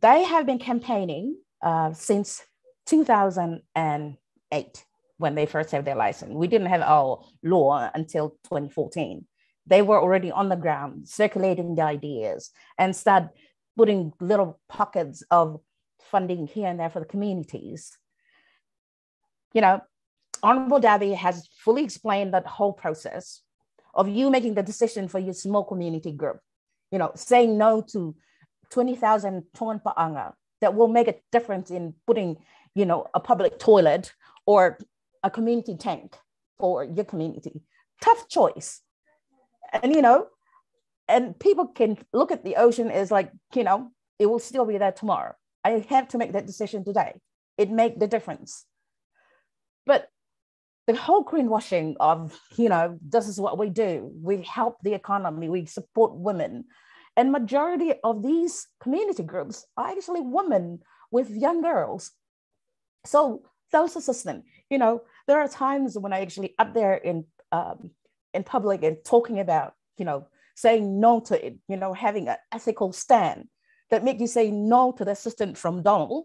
They have been campaigning uh, since 2008 when they first have their license. We didn't have our law until 2014 they were already on the ground circulating the ideas and start putting little pockets of funding here and there for the communities. You know, Honorable Debbie has fully explained that whole process of you making the decision for your small community group, you know, saying no to 20,000 ton pa'anga that will make a difference in putting, you know, a public toilet or a community tank for your community. Tough choice. And you know and people can look at the ocean as like you know it will still be there tomorrow. I have to make that decision today. It make the difference. But the whole greenwashing of you know this is what we do. We help the economy. We support women. And majority of these community groups are actually women with young girls. So those assistants you know there are times when i actually up there in um, in public and talking about, you know, saying no to it, you know, having an ethical stand that make you say no to the assistant from Donald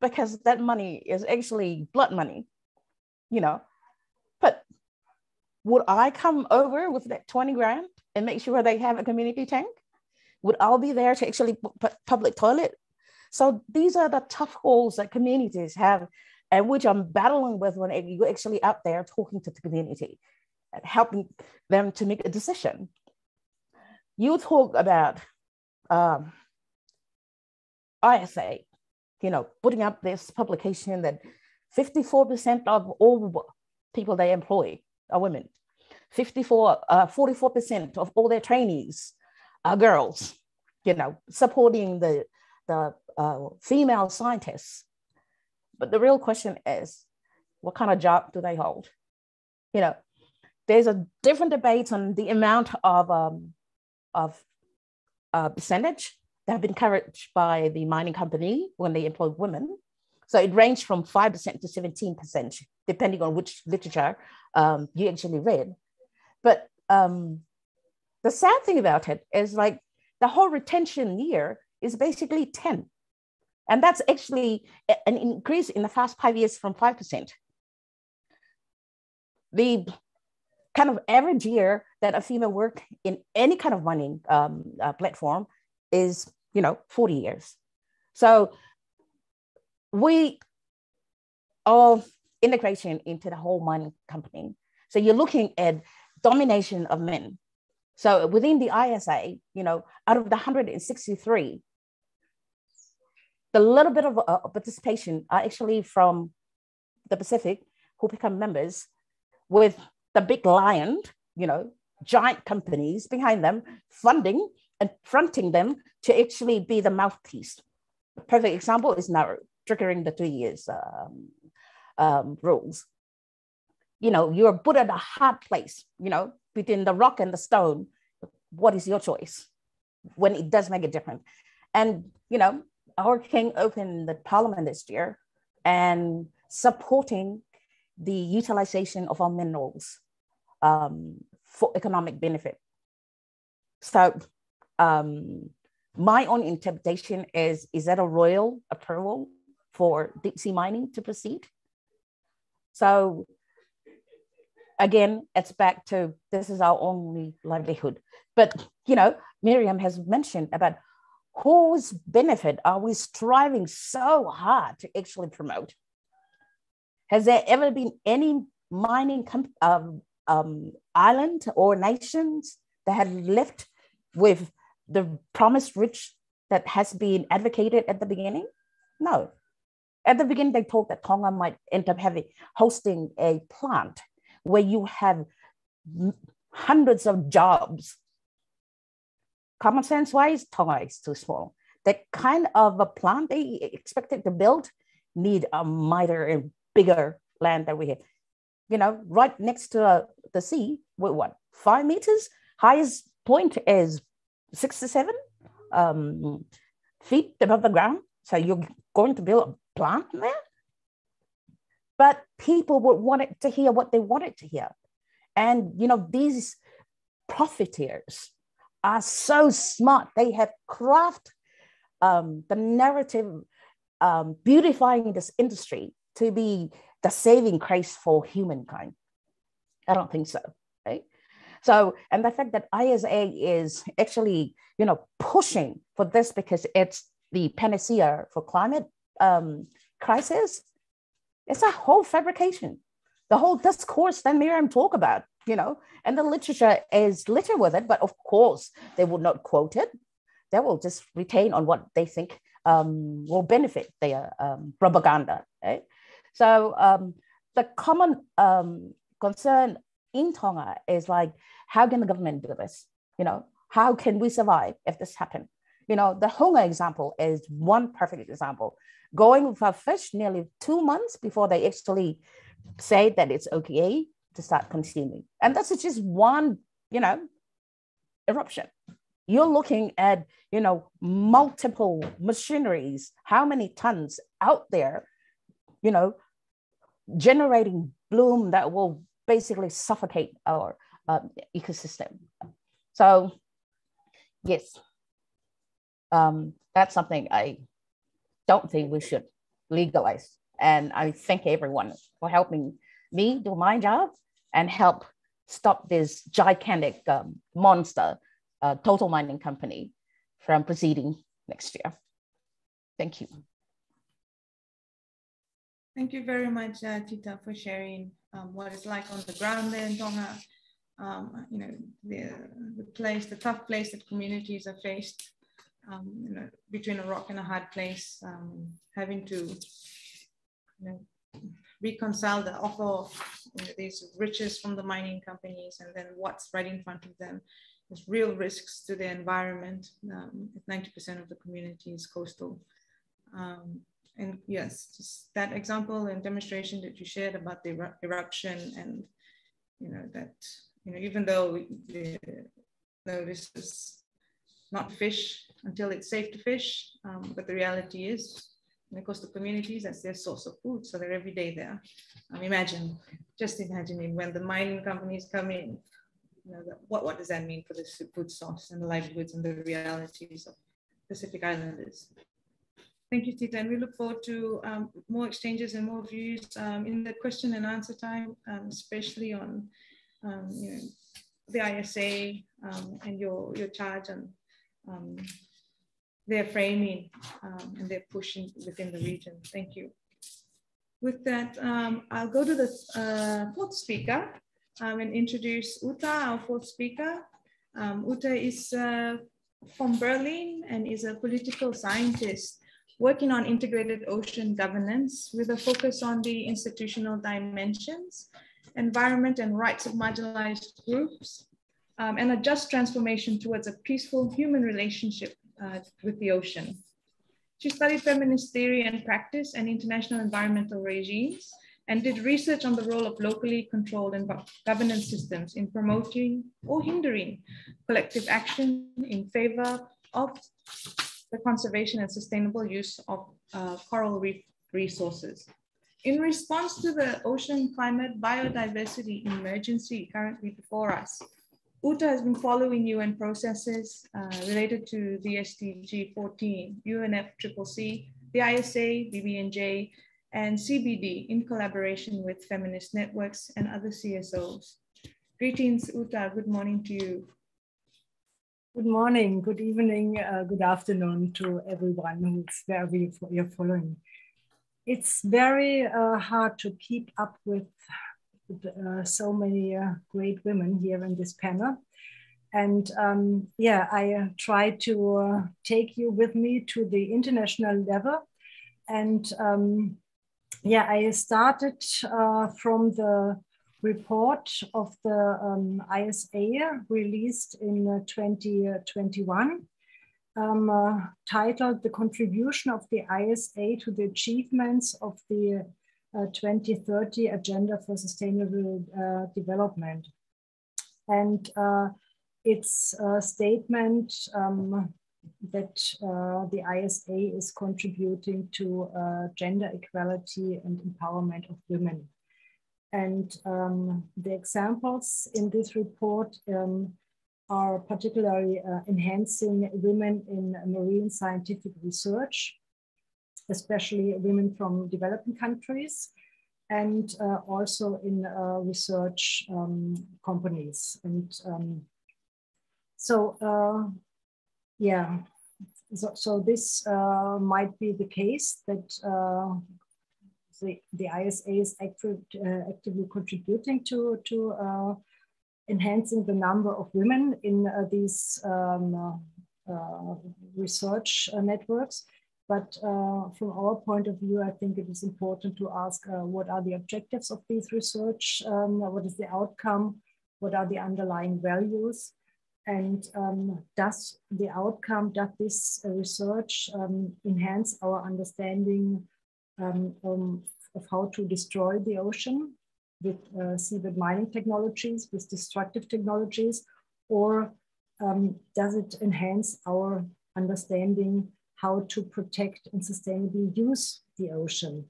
because that money is actually blood money, you know. But would I come over with that 20 grand and make sure they have a community tank? Would I be there to actually put public toilet? So these are the tough goals that communities have and which I'm battling with when you're actually out there talking to the community and helping them to make a decision. You talk about um, ISA, you know, putting up this publication that 54% of all people they employ are women. 54, uh, 44% of all their trainees are girls, you know, supporting the, the uh, female scientists. But the real question is, what kind of job do they hold? You know, there's a different debate on the amount of, um, of uh, percentage that have been encouraged by the mining company when they employ women. So it ranged from 5% to 17%, depending on which literature um, you actually read. But um, the sad thing about it is like the whole retention year is basically 10. And that's actually an increase in the past five years from 5%. The kind of average year that a female work in any kind of mining um, uh, platform is, you know, 40 years. So we are integration into the whole mining company. So you're looking at domination of men. So within the ISA, you know, out of the 163, the little bit of uh, participation are actually from the Pacific who become members with the big lion, you know, giant companies behind them, funding and fronting them to actually be the mouthpiece. A perfect example is now triggering the two years um, um, rules. You know, you're put at a hard place, you know, between the rock and the stone. What is your choice when it does make a difference? And, you know, our king opened the parliament this year and supporting the utilization of our minerals um, for economic benefit. So um, my own interpretation is, is that a royal approval for deep sea mining to proceed? So again, it's back to this is our only livelihood. But, you know, Mariama has mentioned about whose benefit are we striving so hard to actually promote? Has there ever been any mining um, um, island or nations that had left with the promised rich that has been advocated at the beginning? No. At the beginning, they thought that Tonga might end up having hosting a plant where you have hundreds of jobs. Common sense wise, Tonga is too small. That kind of a plant they expected to build need a mightier and bigger land that we have. You know, right next to uh, the sea, with what, five meters? Highest point is six to seven um, feet above the ground. So you're going to build a plant there? but people would want it to hear what they wanted to hear. And, you know, these profiteers are so smart. They have crafted um, the narrative um, beautifying this industry to be the saving grace for humankind. I don't think so. Right? So, and the fact that ISA is actually, you know, pushing for this because it's the panacea for climate um, crisis it's a whole fabrication. The whole discourse that Mariama talk about, you know, and the literature is littered with it, but of course they will not quote it. They will just retain on what they think um, will benefit their um, propaganda. Right? So um, the common um, concern in Tonga is like, how can the government do this? You know, how can we survive if this happens? You know, the Hunga example is one perfect example going for fish nearly two months before they actually say that it's okay to start consuming. And that's just one, you know, eruption. You're looking at, you know, multiple machineries, how many tons out there, you know, generating bloom that will basically suffocate our uh, ecosystem. So, yes, um, that's something I don't think we should legalize. And I thank everyone for helping me do my job and help stop this gigantic um, monster, uh, total mining company from proceeding next year. Thank you. Thank you very much, uh, Tita, for sharing um, what it's like on the ground there in Tonga. Um, you know, the, the place, the tough place that communities are faced um, you know, between a rock and a hard place, um, having to you know, reconcile the offer of you know, these riches from the mining companies and then what's right in front of them. There's real risks to the environment. Um, 90% of the community is coastal. Um, and yes, just that example and demonstration that you shared about the eru eruption and, you know, that, you know, even though the, no, this is not fish until it's safe to fish, um, but the reality is coastal communities, that's their source of food. So they're every day there. Um, imagine, just imagining when the mining companies come in, you know, what, what does that mean for the food source and the livelihoods and the realities of Pacific Islanders? Thank you, Tita. And we look forward to um, more exchanges and more views um, in the question and answer time, um, especially on um, you know, the ISA um, and your, your charge um, their framing um, and their pushing within the region. Thank you. With that, um, I'll go to the uh, fourth speaker um, and introduce Uta, our fourth speaker. Um, Uta is uh, from Berlin and is a political scientist working on integrated ocean governance with a focus on the institutional dimensions, environment and rights of marginalized groups, um, and a just transformation towards a peaceful human relationship uh, with the ocean. She studied feminist theory and practice and international environmental regimes and did research on the role of locally controlled and governance systems in promoting or hindering collective action in favor of the conservation and sustainable use of uh, coral reef resources. In response to the ocean climate biodiversity emergency currently before us, Uta has been following UN processes uh, related to the SDG 14, UNFCCC, the ISA, BBNJ, and CBD in collaboration with feminist networks and other CSOs. Greetings, Uta. Good morning to you. Good morning, good evening, uh, good afternoon to everyone who's there you're following. It's very uh, hard to keep up with uh, so many uh, great women here in this panel. And um, yeah, I uh, try to uh, take you with me to the international level. And um, yeah, I started uh, from the report of the um, ISA released in 2021. Um, uh, titled The Contribution of the ISA to the Achievements of the 2030 Agenda for Sustainable uh, Development. And uh, its statement um, that uh, the ISA is contributing to uh, gender equality and empowerment of women. And um, the examples in this report um, are particularly enhancing women in marine scientific research, especially women from developing countries, and uh, also in uh, research um, companies. And um, so, uh, yeah, so, so this uh, might be the case that uh, the, the ISA is active, uh, actively contributing to, to enhancing the number of women in these um, research networks. But uh, from our point of view, I think it is important to ask uh, what are the objectives of these research? Um, what is the outcome? What are the underlying values? And um, does the outcome, does this research um, enhance our understanding um, um, of how to destroy the ocean with uh, seabed mining technologies, with destructive technologies, or um, does it enhance our understanding how to protect and sustainably use the ocean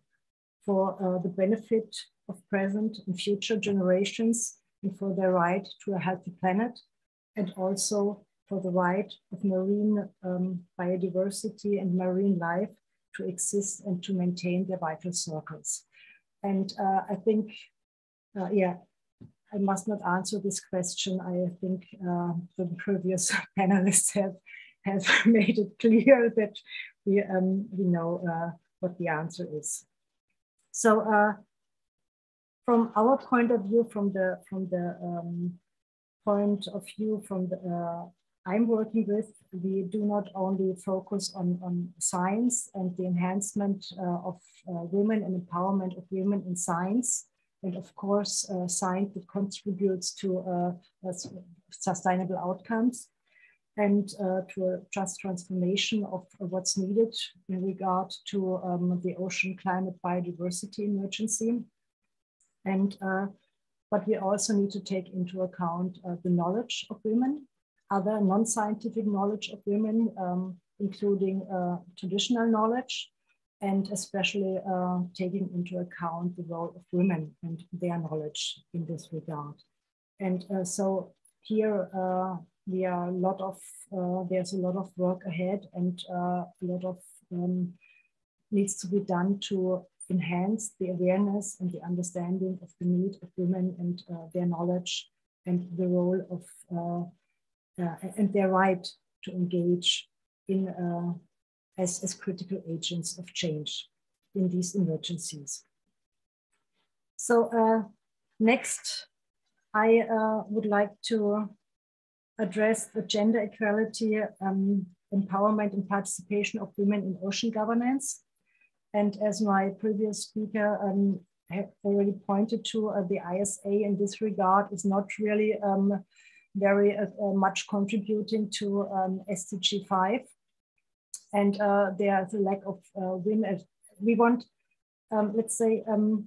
for uh, the benefit of present and future generations and for their right to a healthy planet and also for the right of marine um, biodiversity and marine life to exist and to maintain their vital circles. And uh, I think, uh, yeah, I must not answer this question. I think uh, the previous [LAUGHS] panelists have has [LAUGHS] made it clear [LAUGHS] that we, um, we know uh, what the answer is. So uh, from our point of view, from the, from the um, point of view from the, uh, I'm working with, we do not only focus on, on science and the enhancement uh, of uh, women and empowerment of women in science, and of course, uh, science that contributes to uh, sustainable outcomes and uh, to a just transformation of what's needed in regard to um, the ocean climate biodiversity emergency. And uh, but we also need to take into account uh, the knowledge of women, other non-scientific knowledge of women, um, including uh, traditional knowledge, and especially uh, taking into account the role of women and their knowledge in this regard. And uh, so here we are a lot of, uh, there's a lot of work ahead and uh, a lot of um, needs to be done to enhance the awareness and the understanding of the need of women and uh, their knowledge and the role of and their right to engage in as, as critical agents of change in these emergencies. So uh, next, I uh, would like to address the gender equality, um, empowerment and participation of women in ocean governance. And as my previous speaker um, already pointed to, uh, the ISA in this regard is not really um, very uh, uh much contributing to um, SDG 5 and uh, there's a lack of uh, women. We want, um, let's say, um,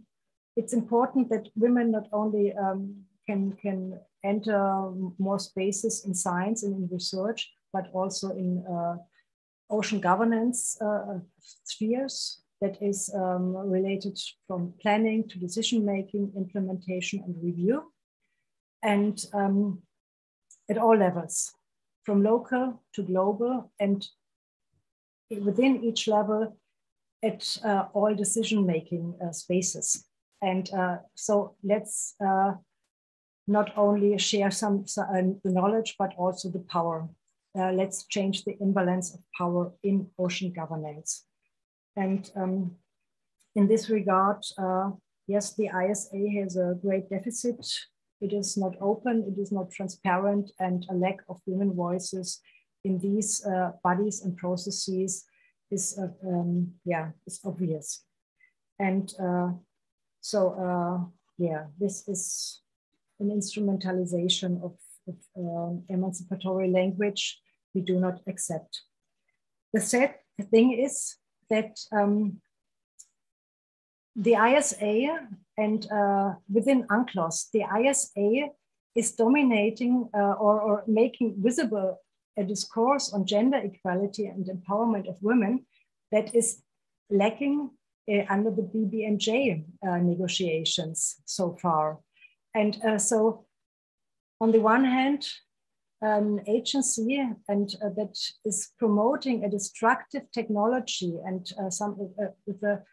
it's important that women not only um, can can enter more spaces in science and in research, but also in uh, ocean governance uh, spheres that is um, related from planning to decision making, implementation, and review, and um, at all levels, from local to global, and within each level at uh, all decision-making uh, spaces. And uh, so let's uh, not only share some, the knowledge, but also the power. Uh, let's change the imbalance of power in ocean governance. And um, in this regard, uh, yes, the ISA has a great deficit. It is not open, it is not transparent, and a lack of women voices in these uh, bodies and processes is, uh, um, yeah, is obvious. And uh, so, uh, yeah, this is an instrumentalization of, of um, emancipatory language we do not accept. The sad thing is that um, the ISA and uh, within UNCLOS, the ISA is dominating uh, or, or making visible a discourse on gender equality and empowerment of women that is lacking uh, under the BBNJ uh, negotiations so far. And uh, so, on the one hand, an agency and uh, that is promoting a destructive technology and uh, some uh, with a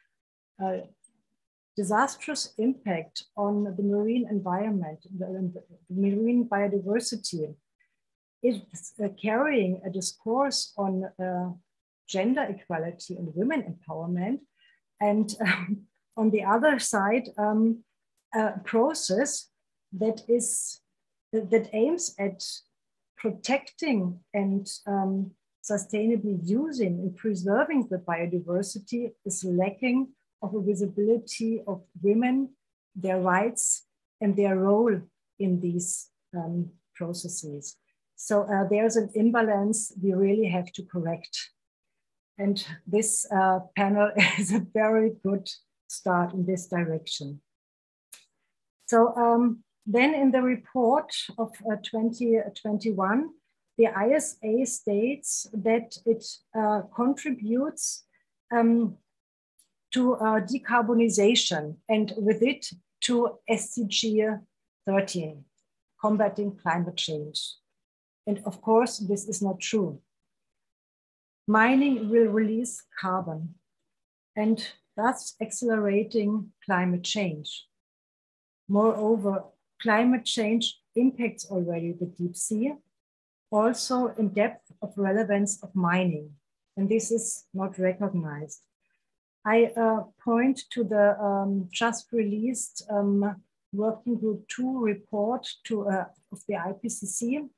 disastrous impact on the marine environment, the, the marine biodiversity, is uh, carrying a discourse on uh, gender equality and women empowerment. And [LAUGHS] um, on the other side, um, a process that is that aims at protecting and um, sustainably using and preserving the biodiversity is lacking of a visibility of women, their rights, and their role in these um, processes. So uh, there's an imbalance we really have to correct. And this uh, panel [LAUGHS] is a very good start in this direction. So um, then in the report of uh, 2021, the ISA states that it uh, contributes um, to uh, decarbonization and with it to SDG 13, combating climate change. And of course, this is not true. Mining will release carbon and thus accelerating climate change. Moreover, climate change impacts already the deep sea, also in depth of relevance of mining, and this is not recognized. I uh, point to the um, just released um, Working Group 2 report to, uh, of the IPCC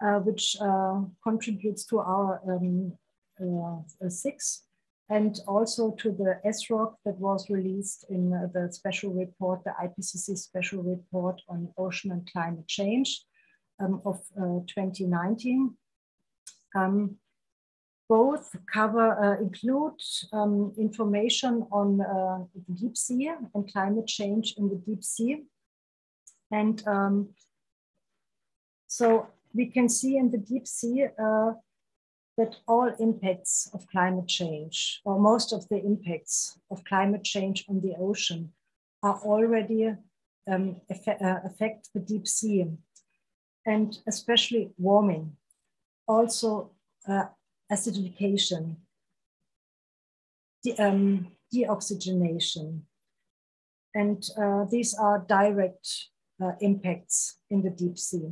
uh, which uh, contributes to our um, uh, six and also to the SROCC that was released in the special report, the IPCC special report on ocean and climate change um, of 2019. Um, both cover, uh, include um, information on uh, the deep sea and climate change in the deep sea. And um, so we can see in the deep sea uh, that all impacts of climate change, or most of the impacts of climate change on the ocean, are already um, affect, uh, affect the deep sea, and especially warming. Also, uh, acidification, de um, deoxygenation. And uh, these are direct uh, impacts in the deep sea.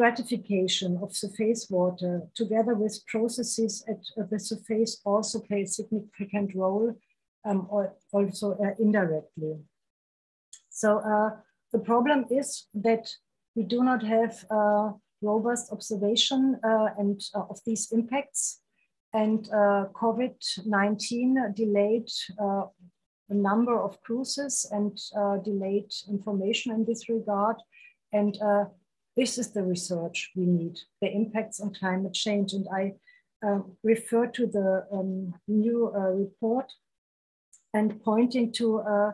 Stratification of surface water together with processes at the surface also play a significant role um, or also uh, indirectly. So uh, the problem is that we do not have uh, robust observation uh, and uh, of these impacts. And uh, COVID-19 delayed a number of cruises and delayed information in this regard. And this is the research we need, the impacts on climate change. And I uh, refer to the um, new uh, report and pointing to uh,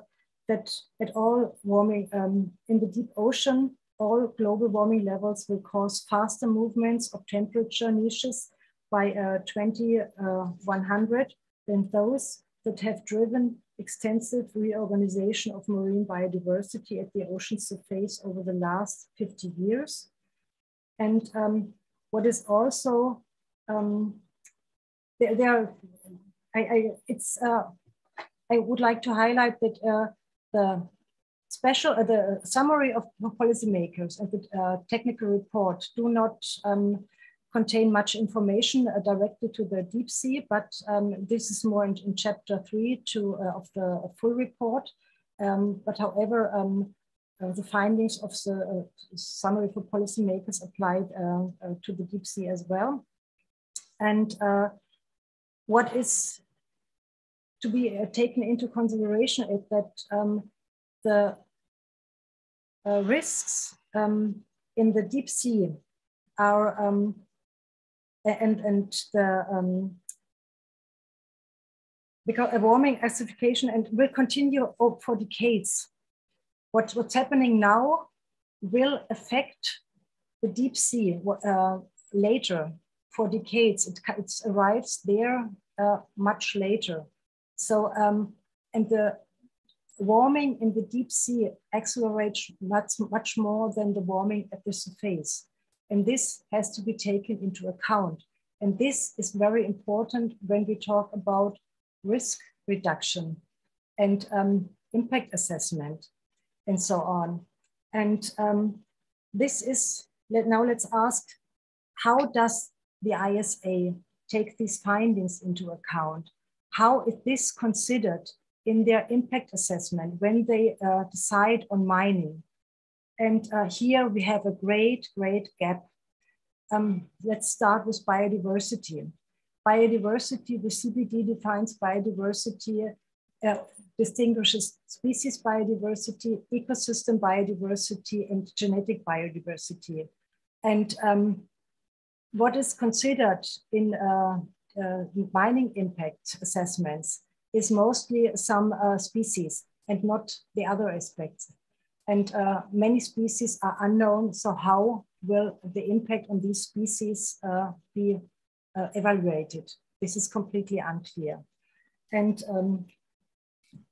that at all warming um, in the deep ocean, all global warming levels will cause faster movements of temperature niches by uh, 2100 uh, than those that have driven extensive reorganization of marine biodiversity at the ocean surface over the last 50 years. And um, what is also, um, there, there I, I, it's, uh, I would like to highlight that uh, the special, uh, the summary of policymakers and the uh, technical report do not um, contain much information uh, directed to the deep sea, but um, this is more in, in chapter three to, uh, of the full report. Um, but however, um, uh, the findings of the uh, summary for policymakers applied to the deep sea as well. And what is to be taken into consideration is that um, the uh, risks um, in the deep sea are um, and and the um, because a warming acidification and will continue for decades. What, what's happening now will affect the deep sea uh, later for decades. It, it arrives there uh, much later. So, um, and the warming in the deep sea accelerates much, much more than the warming at the surface. And this has to be taken into account. And this is very important when we talk about risk reduction and um, impact assessment and so on. And um, this is, let, now let's ask, how does the ISA take these findings into account? How is this considered in their impact assessment when they uh, decide on mining. And uh, here we have a great, great gap. Um, let's start with biodiversity. Biodiversity, the CBD defines biodiversity, uh, distinguishes species biodiversity, ecosystem biodiversity, and genetic biodiversity. And um, what is considered in uh, uh, mining impact assessments is mostly some uh, species and not the other aspects. And uh, many species are unknown. So how will the impact on these species uh, be uh, evaluated? This is completely unclear. And um,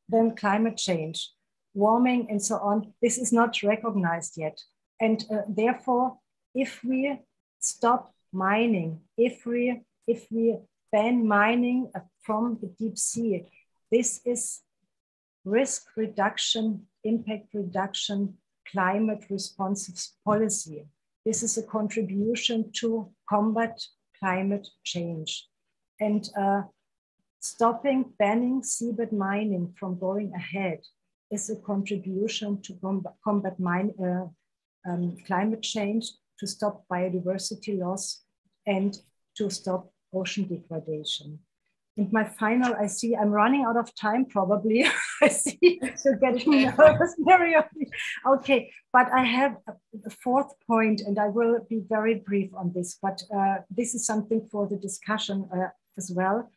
then climate change, warming and so on, this is not recognized yet. And uh, therefore, if we stop mining, if we, if we ban mining from the deep sea. This is risk reduction, impact reduction, climate responsive policy. This is a contribution to combat climate change. And uh, stopping, banning seabed mining from going ahead is a contribution to combat, mine, uh, um, climate change, to stop biodiversity loss, and to stop ocean degradation. And my final, I see I'm running out of time probably. [LAUGHS] I see you're getting [LAUGHS] nervous, Mary. Okay, but I have a fourth point and I will be very brief on this, but uh, this is something for the discussion uh, as well.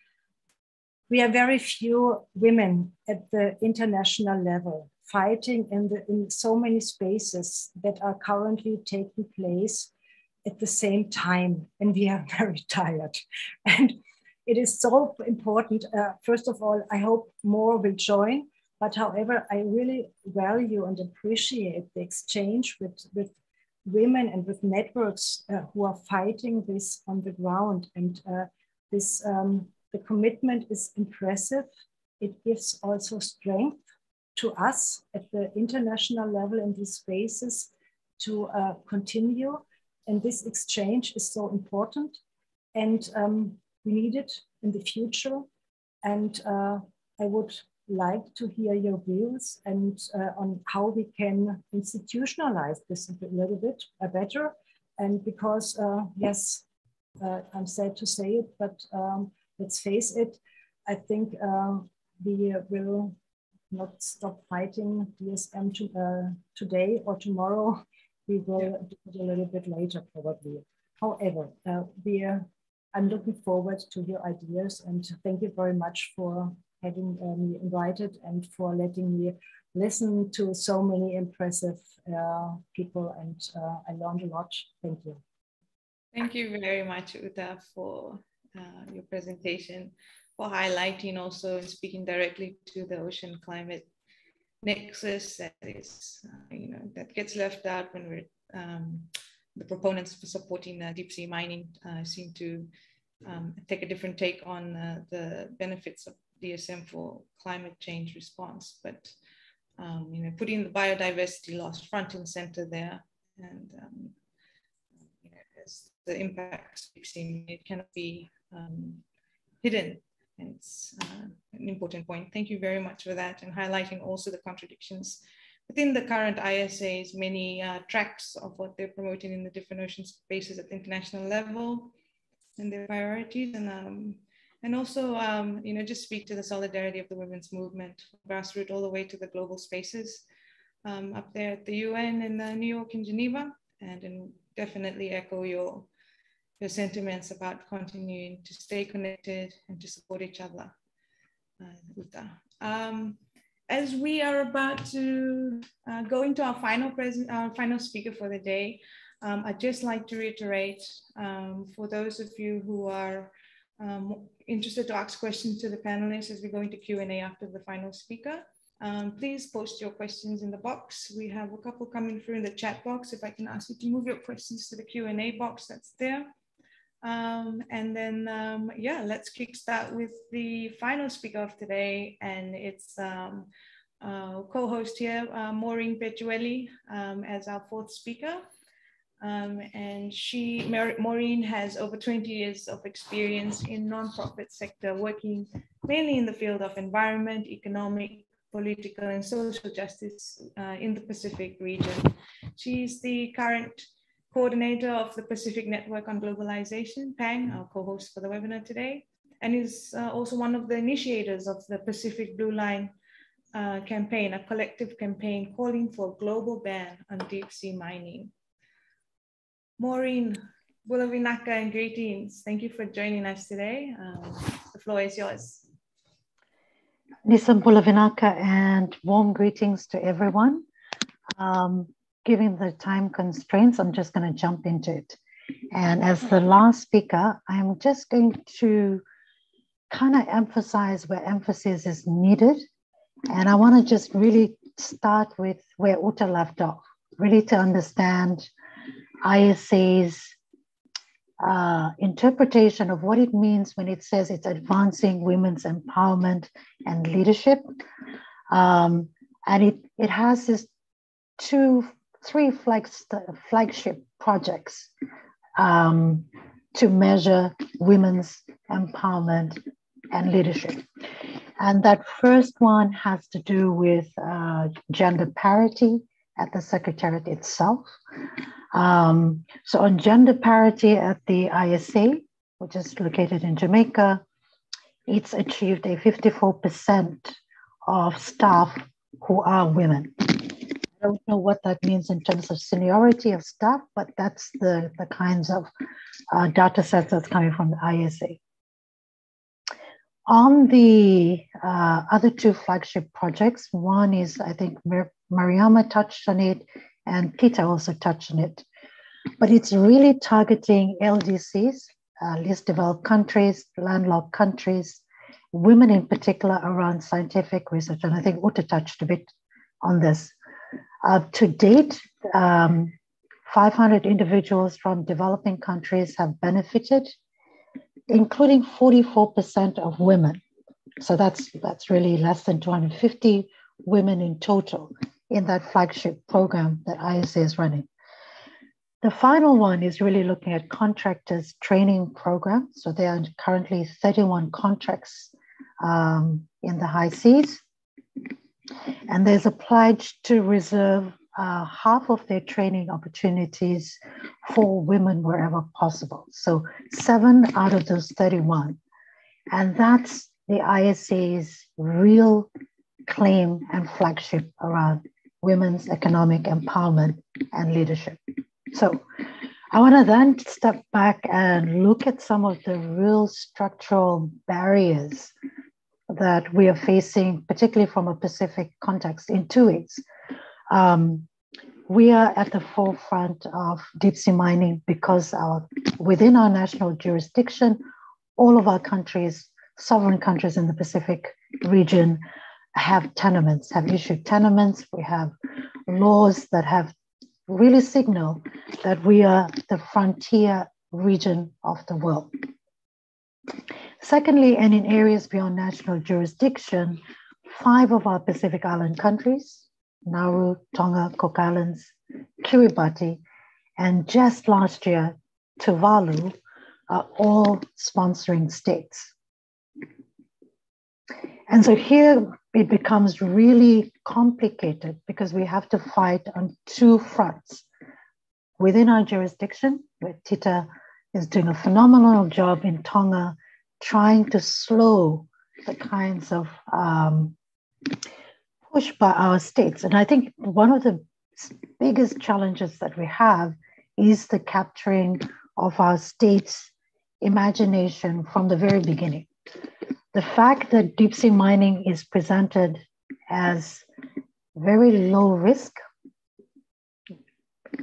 We are very few women at the international level fighting in, the, in so many spaces that are currently taking place at the same time. And we are [LAUGHS] very tired. And it is so important. Uh, first of all, I hope more will join. But however, I really value and appreciate the exchange with, with women and with networks uh, who are fighting this on the ground. And uh, this, um, the commitment is impressive. It gives also strength to us at the international level in these spaces to uh, continue. And this exchange is so important. And um, we need it in the future. And uh, I would like to hear your views and uh, on how we can institutionalize this a little bit uh, better. And because, uh, yes, uh, I'm sad to say it, but um, let's face it, I think uh, we will not stop fighting DSM to, today or tomorrow. We will yeah. do it a little bit later, probably. However, we I'm looking forward to your ideas and thank you very much for having uh, me invited and for letting me listen to so many impressive uh, people and uh, I learned a lot. Thank you. Thank you very much, Uta, for uh, your presentation, for highlighting also and speaking directly to the ocean climate nexus that is, uh, you know, that gets left out when we're um, the proponents for supporting uh, deep sea mining uh, seem to um, take a different take on uh, the benefits of DSM for climate change response. But um, you know, putting the biodiversity loss front and center there, and um, you know, as the impacts we've seen, it cannot be um, hidden. It's uh, an important point. Thank you very much for that, and highlighting also the contradictions within the current ISA's many uh, tracks of what they're promoting in the different ocean spaces at the international level and their priorities. And um, and also um, you know just speak to the solidarity of the women's movement grassroots all the way to the global spaces um, up there at the UN in uh, New York and Geneva. And, and definitely echo your your sentiments about continuing to stay connected and to support each other uh, as we are about to uh, go into our final present, our final speaker for the day, um, I'd just like to reiterate um, for those of you who are um, interested to ask questions to the panelists as we go into Q&A after the final speaker. Um, please post your questions in the box. We have a couple coming through in the chat box. If I can ask you to move your questions to the Q&A box that's there. Um, and then, um, yeah, let's kickstart with the final speaker of today. And it's um, uh, co-host here, uh, Maureen Penjueli, um, as our fourth speaker. Um, and she, Maureen has over 20 years of experience in nonprofit sector, working mainly in the field of environment, economic, political, and social justice uh, in the Pacific region. She's the current coordinator of the Pacific Network on Globalization, PANG, our co-host for the webinar today, and is uh, also one of the initiators of the Pacific Blue Line uh, campaign, a collective campaign calling for a global ban on deep sea mining. Maureen Bula vinaka and greetings. Thank you for joining us today. Um, the floor is yours. Nisam Bula vinaka and warm greetings to everyone. Um, given the time constraints, I'm just going to jump into it. And as the last speaker, I'm just going to kind of emphasize where emphasis is needed. And I want to just really start with where Uta left off, really to understand ISA's uh, interpretation of what it means when it says it's advancing women's empowerment and leadership. Um, and it, it has this two, three flag, flagship projects um, to measure women's empowerment and leadership. And that first one has to do with uh, gender parity at the Secretariat itself. Um, so on gender parity at the ISA, which is located in Jamaica, it's achieved a 54% of staff who are women. Don't know what that means in terms of seniority of staff, but that's the, the kinds of uh, data sets that's coming from the ISA. On the uh, other two flagship projects, one is, I think Mar- Mariama touched on it, and Peter also touched on it. But it's really targeting LDCs, uh, least developed countries, landlocked countries, women in particular around scientific research. And I think Uta touched a bit on this. Uh, to date, um, 500 individuals from developing countries have benefited, including 44% of women. So that's, that's really less than 250 women in total in that flagship program that ISA is running. The final one is really looking at contractors training program. So there are currently 31 contracts um, in the high seas. And there's a pledge to reserve uh, half of their training opportunities for women wherever possible. So seven out of those 31. And that's the ISA's real claim and flagship around women's economic empowerment and leadership. So I want to then step back and look at some of the real structural barriers that we are facing, particularly from a Pacific context, in two ways. Um, we are at the forefront of deep sea mining because our, within our national jurisdiction, all of our countries, sovereign countries in the Pacific region, have tenements, have issued tenements. We have laws that have really signal that we are the frontier region of the world. Secondly, and in areas beyond national jurisdiction, five of our Pacific Island countries, Nauru, Tonga, Cook Islands, Kiribati, and just last year, Tuvalu, are all sponsoring states. And so here it becomes really complicated because we have to fight on two fronts. Within our jurisdiction, where Tita is doing a phenomenal job in Tonga, trying to slow the kinds of um, push by our states. And I think one of the biggest challenges that we have is the capturing of our states' imagination from the very beginning the fact that deep sea mining is presented as very low risk,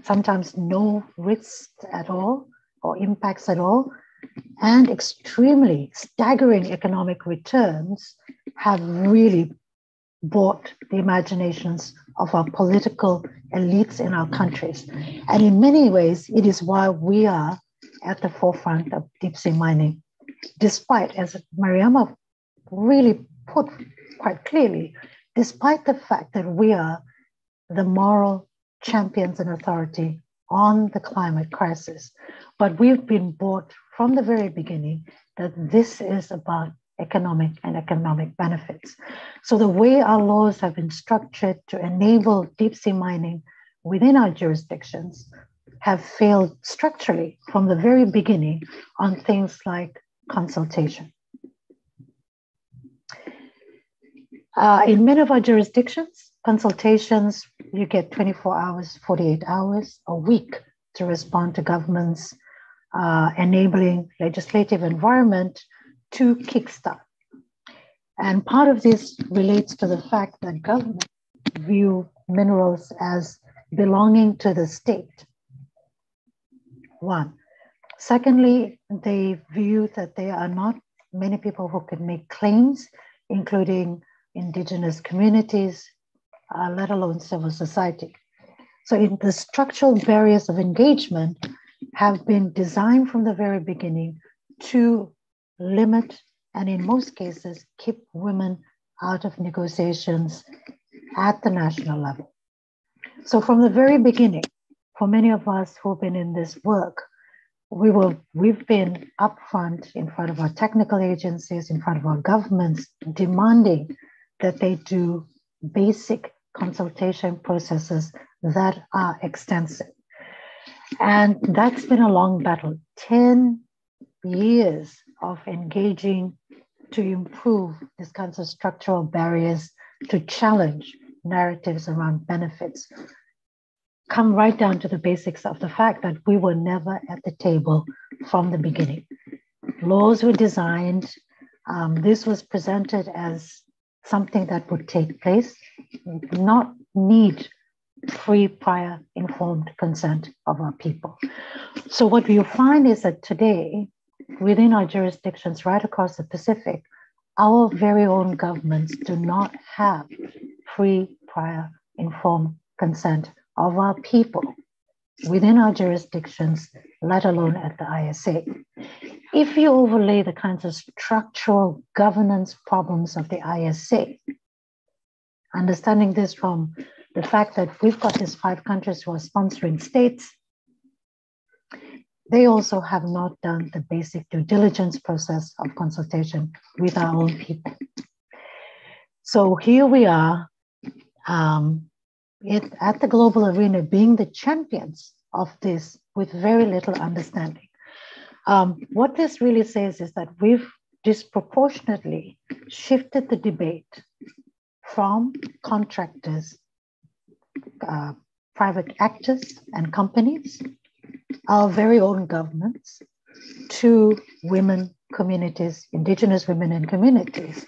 sometimes no risk at all or impacts at all, and extremely staggering economic returns have really bought the imaginations of our political elites in our countries. And in many ways, it is why we are at the forefront of deep sea mining, despite, as Mariama really put quite clearly, despite the fact that we are the moral champions and authority on the climate crisis, but we've been bought from the very beginning that this is about economic and economic benefits. So the way our laws have been structured to enable deep sea mining within our jurisdictions have failed structurally from the very beginning on things like consultation. Uh, in many of our jurisdictions, consultations, you get 24 hours, 48 hours, a week to respond to government's uh, enabling legislative environment to kickstart. And part of this relates to the fact that government view minerals as belonging to the state. One. Secondly, they view that there are not many people who can make claims, including indigenous communities, uh, let alone civil society. So in the structural barriers of engagement have been designed from the very beginning to limit and in most cases keep women out of negotiations at the national level. So from the very beginning, for many of us who've been in this work, we will we've been upfront in front of our technical agencies, in front of our governments, demanding that they do basic consultation processes that are extensive. And that's been a long battle. 10 years of engaging to improve these kinds of structural barriers to challenge narratives around benefits. Come right down to the basics of the fact that we were never at the table from the beginning. Laws were designed, um, this was presented as something that would take place, not need free, prior, informed consent of our people. So, what you find is that today, within our jurisdictions right across the Pacific, our very own governments do not have free, prior, informed consent of our people within our jurisdictions, let alone at the ISA. If you overlay the kinds of structural governance problems of the ISA, understanding this from the fact that we've got these five countries who are sponsoring states, they also have not done the basic due diligence process of consultation with our own people. So here we are um, it, at the global arena being the champions of this with very little understanding. Um, what this really says is that we've disproportionately shifted the debate from contractors, uh, private actors and companies, our very own governments, to women communities, indigenous women and communities,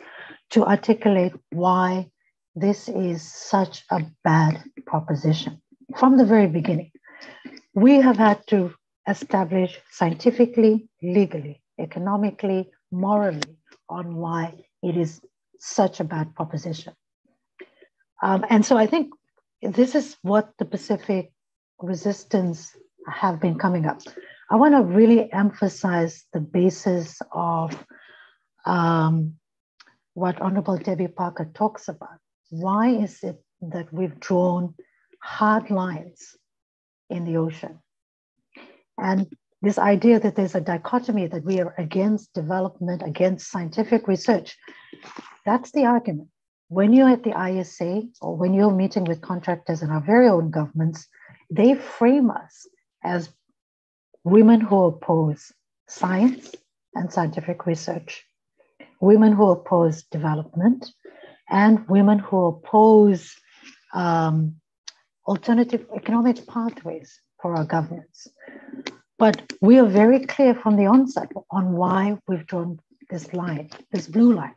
to articulate why this is such a bad proposition from the very beginning. We have had to establish scientifically, legally, economically, morally on why it is such a bad proposition. Um, and so I think this is what the Pacific resistance have been coming up. I want to really emphasize the basis of um, what Honorable Debbie Packer talks about why is it that we've drawn hard lines in the ocean? And this idea that there's a dichotomy that we are against development, against scientific research, that's the argument. When you're at the ISA or when you're meeting with contractors in our very own governments, they frame us as women who oppose science and scientific research, women who oppose development, and women who oppose um, alternative economic pathways for our governments. But we are very clear from the onset on why we've drawn this line, this blue line.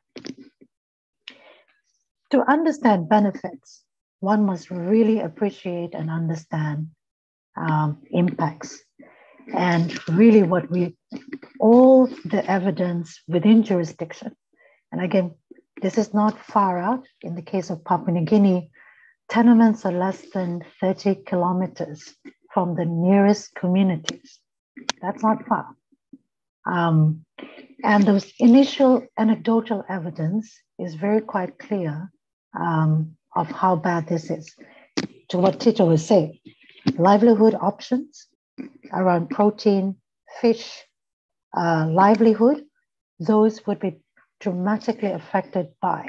To understand benefits, one must really appreciate and understand um, impacts. And really, what we, all the evidence within jurisdiction, and again, this is not far out. In the case of Papua New Guinea, tenements are less than 30 kilometers from the nearest communities. That's not far. Um, and the initial anecdotal evidence is very quite clear um, of how bad this is. To what Tita was saying, livelihood options around protein, fish, uh, livelihood, those would be dramatically affected by.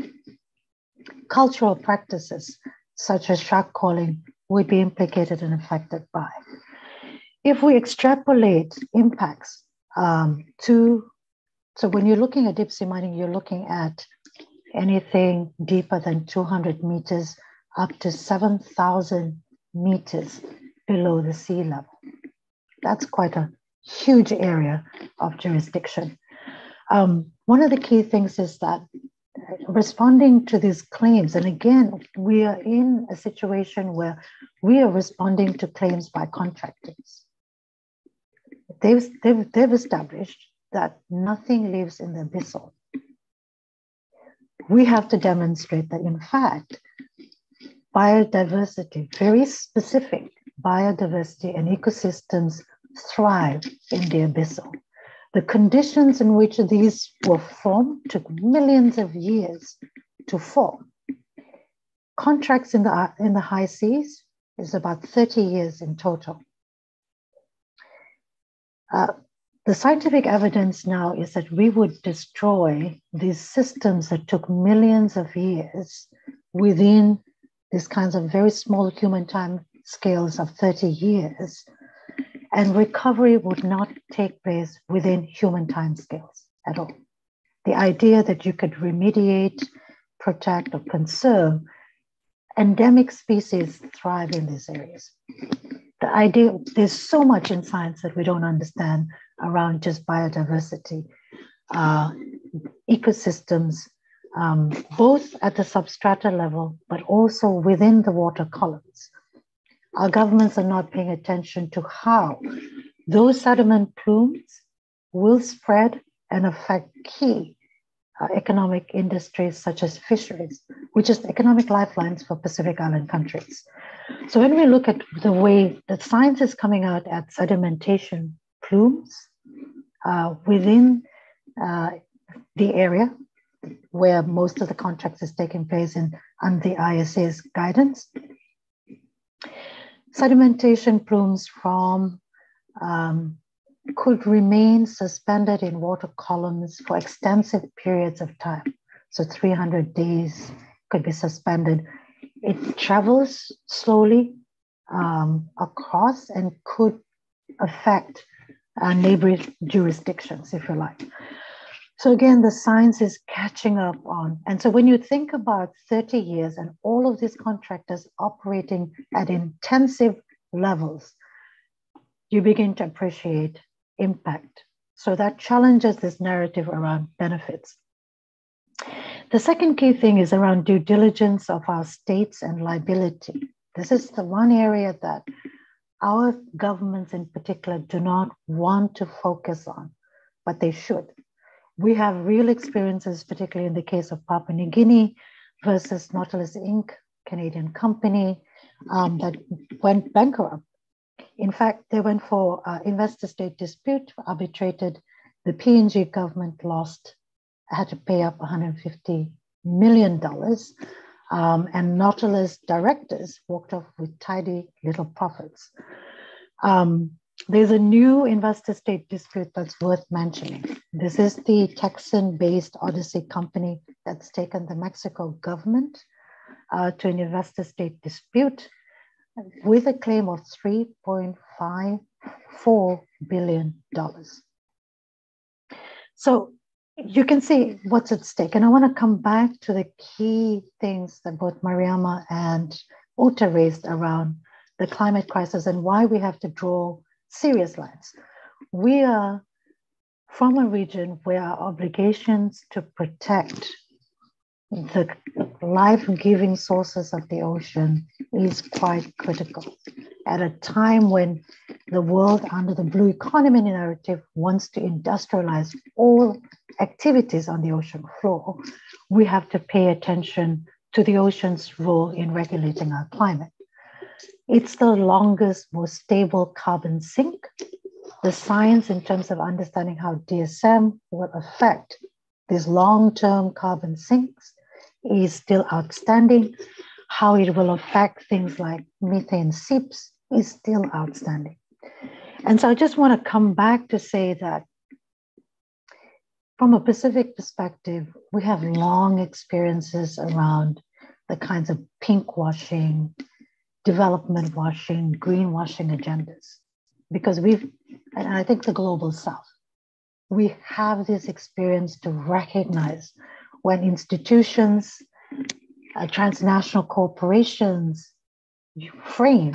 Cultural practices such as shark calling would be implicated and affected by. If we extrapolate impacts um, to, so when you're looking at deep sea mining, you're looking at anything deeper than 200 meters up to 7,000 meters below the sea level. That's quite a huge area of jurisdiction. Um, one of the key things is that responding to these claims, and again, we are in a situation where we are responding to claims by contractors. They've, they've, they've established that nothing lives in the abyssal. We have to demonstrate that, in fact, biodiversity, very specific biodiversity and ecosystems thrive in the abyssal. The conditions in which these were formed took millions of years to form. Contracts in the, in the high seas is about 30 years in total. Uh, the scientific evidence now is that we would destroy these systems that took millions of years within these kinds of very small human time scales of 30 years and recovery would not take place within human time scales at all. The idea that you could remediate, protect, or conserve endemic species thrive in these areas. The idea, there's so much in science that we don't understand around just biodiversity, uh, ecosystems, um, both at the substrata level, but also within the water columns. Our governments are not paying attention to how those sediment plumes will spread and affect key uh, economic industries such as fisheries, which is economic lifelines for Pacific Island countries. So when we look at the way that science is coming out at sedimentation plumes uh, within uh, the area where most of the contracts is taking place in under the ISA's guidance. Sedimentation plumes from um, could remain suspended in water columns for extensive periods of time. So 300 days could be suspended. It travels slowly um, across and could affect uh, neighboring jurisdictions, if you like. So again, the science is catching up on. And so when you think about 30 years and all of these contractors operating at intensive levels, you begin to appreciate impact. So that challenges this narrative around benefits. The second key thing is around due diligence of our states and liability. This is the one area that our governments in particular do not want to focus on, but they should we have real experiences, particularly in the case of Papua New Guinea versus Nautilus Inc., Canadian company um, that went bankrupt. In fact, they went for uh, investor state dispute, arbitrated. The PNG government lost, had to pay up $150 million. Um, and Nautilus directors walked off with tidy little profits. Um, there's a new investor state dispute that's worth mentioning. This is the Texan based Odyssey company that's taken the Mexico government uh, to an investor state dispute with a claim of $3.54 billion. So you can see what's at stake. And I want to come back to the key things that both Mariama and Uta raised around the climate crisis and why we have to draw serious lines. We are from a region where our obligations to protect the life-giving sources of the ocean is quite critical. At a time when the world under the blue economy narrative wants to industrialize all activities on the ocean floor, we have to pay attention to the ocean's role in regulating our climate. It's the longest, most stable carbon sink. The science in terms of understanding how DSM will affect these long-term carbon sinks is still outstanding. How it will affect things like methane seeps is still outstanding. And so I just want to come back to say that from a Pacific perspective, we have long experiences around the kinds of pink washing, development washing, greenwashing agendas. Because we've, and I think the global south, we have this experience to recognize when institutions, uh, transnational corporations frame,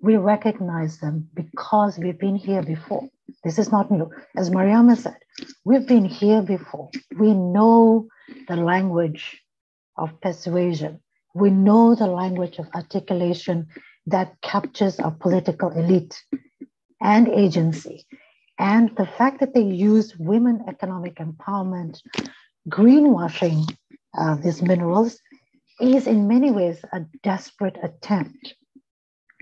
we recognize them because we've been here before. This is not new. As Mariama said, we've been here before. We know the language of persuasion we know the language of articulation that captures our political elite and agency. And the fact that they use women economic empowerment, greenwashing uh, these minerals, is in many ways a desperate attempt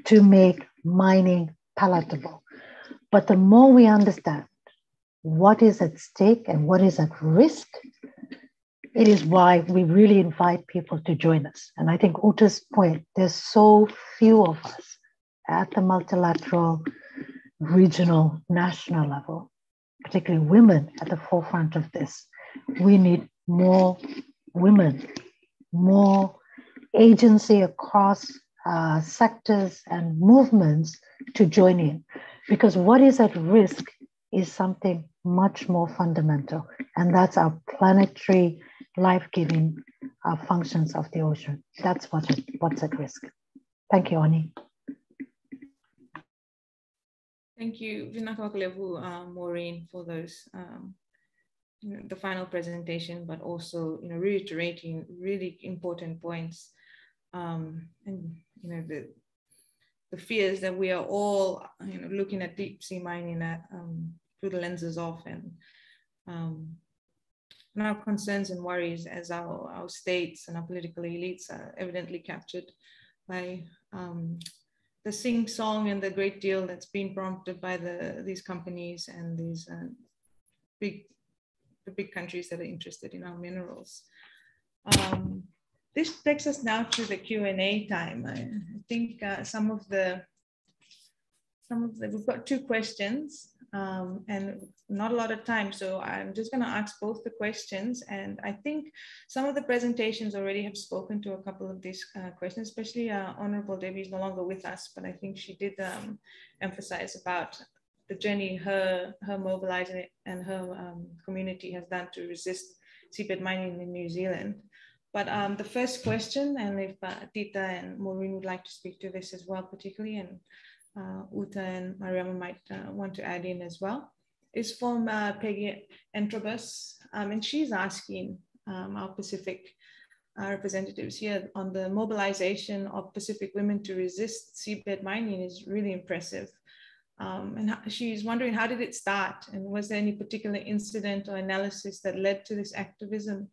to make mining palatable. But the more we understand what is at stake and what is at risk, it is why we really invite people to join us. And I think Uta's point, there's so few of us at the multilateral, regional, national level, particularly women at the forefront of this. We need more women, more agency across uh, sectors and movements to join in. Because what is at risk is something much more fundamental, and that's our planetary life-giving uh, functions of the ocean. That's what what's at risk. Thank you, Oni. Thank you, Vinakakalevu, uh, Maureen, for those um, you know, the final presentation, but also you know reiterating really important points um, and you know the the fears that we are all you know looking at deep sea mining at um, through the lenses of and um, and our concerns and worries as our, our states and our political elites are evidently captured by um, the sing song and the great deal that's been prompted by the these companies and these uh, big the big countries that are interested in our minerals. Um, this takes us now to the Q&A time. I think uh, some of the, some of the, we've got two questions um, and not a lot of time. So I'm just gonna ask both the questions. And I think some of the presentations already have spoken to a couple of these uh, questions, especially uh, Honorable Debbie is no longer with us, but I think she did um, emphasize about the journey her, her mobilizing and her um, community has done to resist seabed mining in New Zealand. But um, the first question, and if uh, Tita and Maureen would like to speak to this as well, particularly, and uh, Uta and Mariama might uh, want to add in as well, is from uh, Peggy Antrobus. Um, and she's asking um, our Pacific uh, representatives here on the mobilization of Pacific women to resist seabed mining is really impressive. Um, and she's wondering how did it start and was there any particular incident or analysis that led to this activism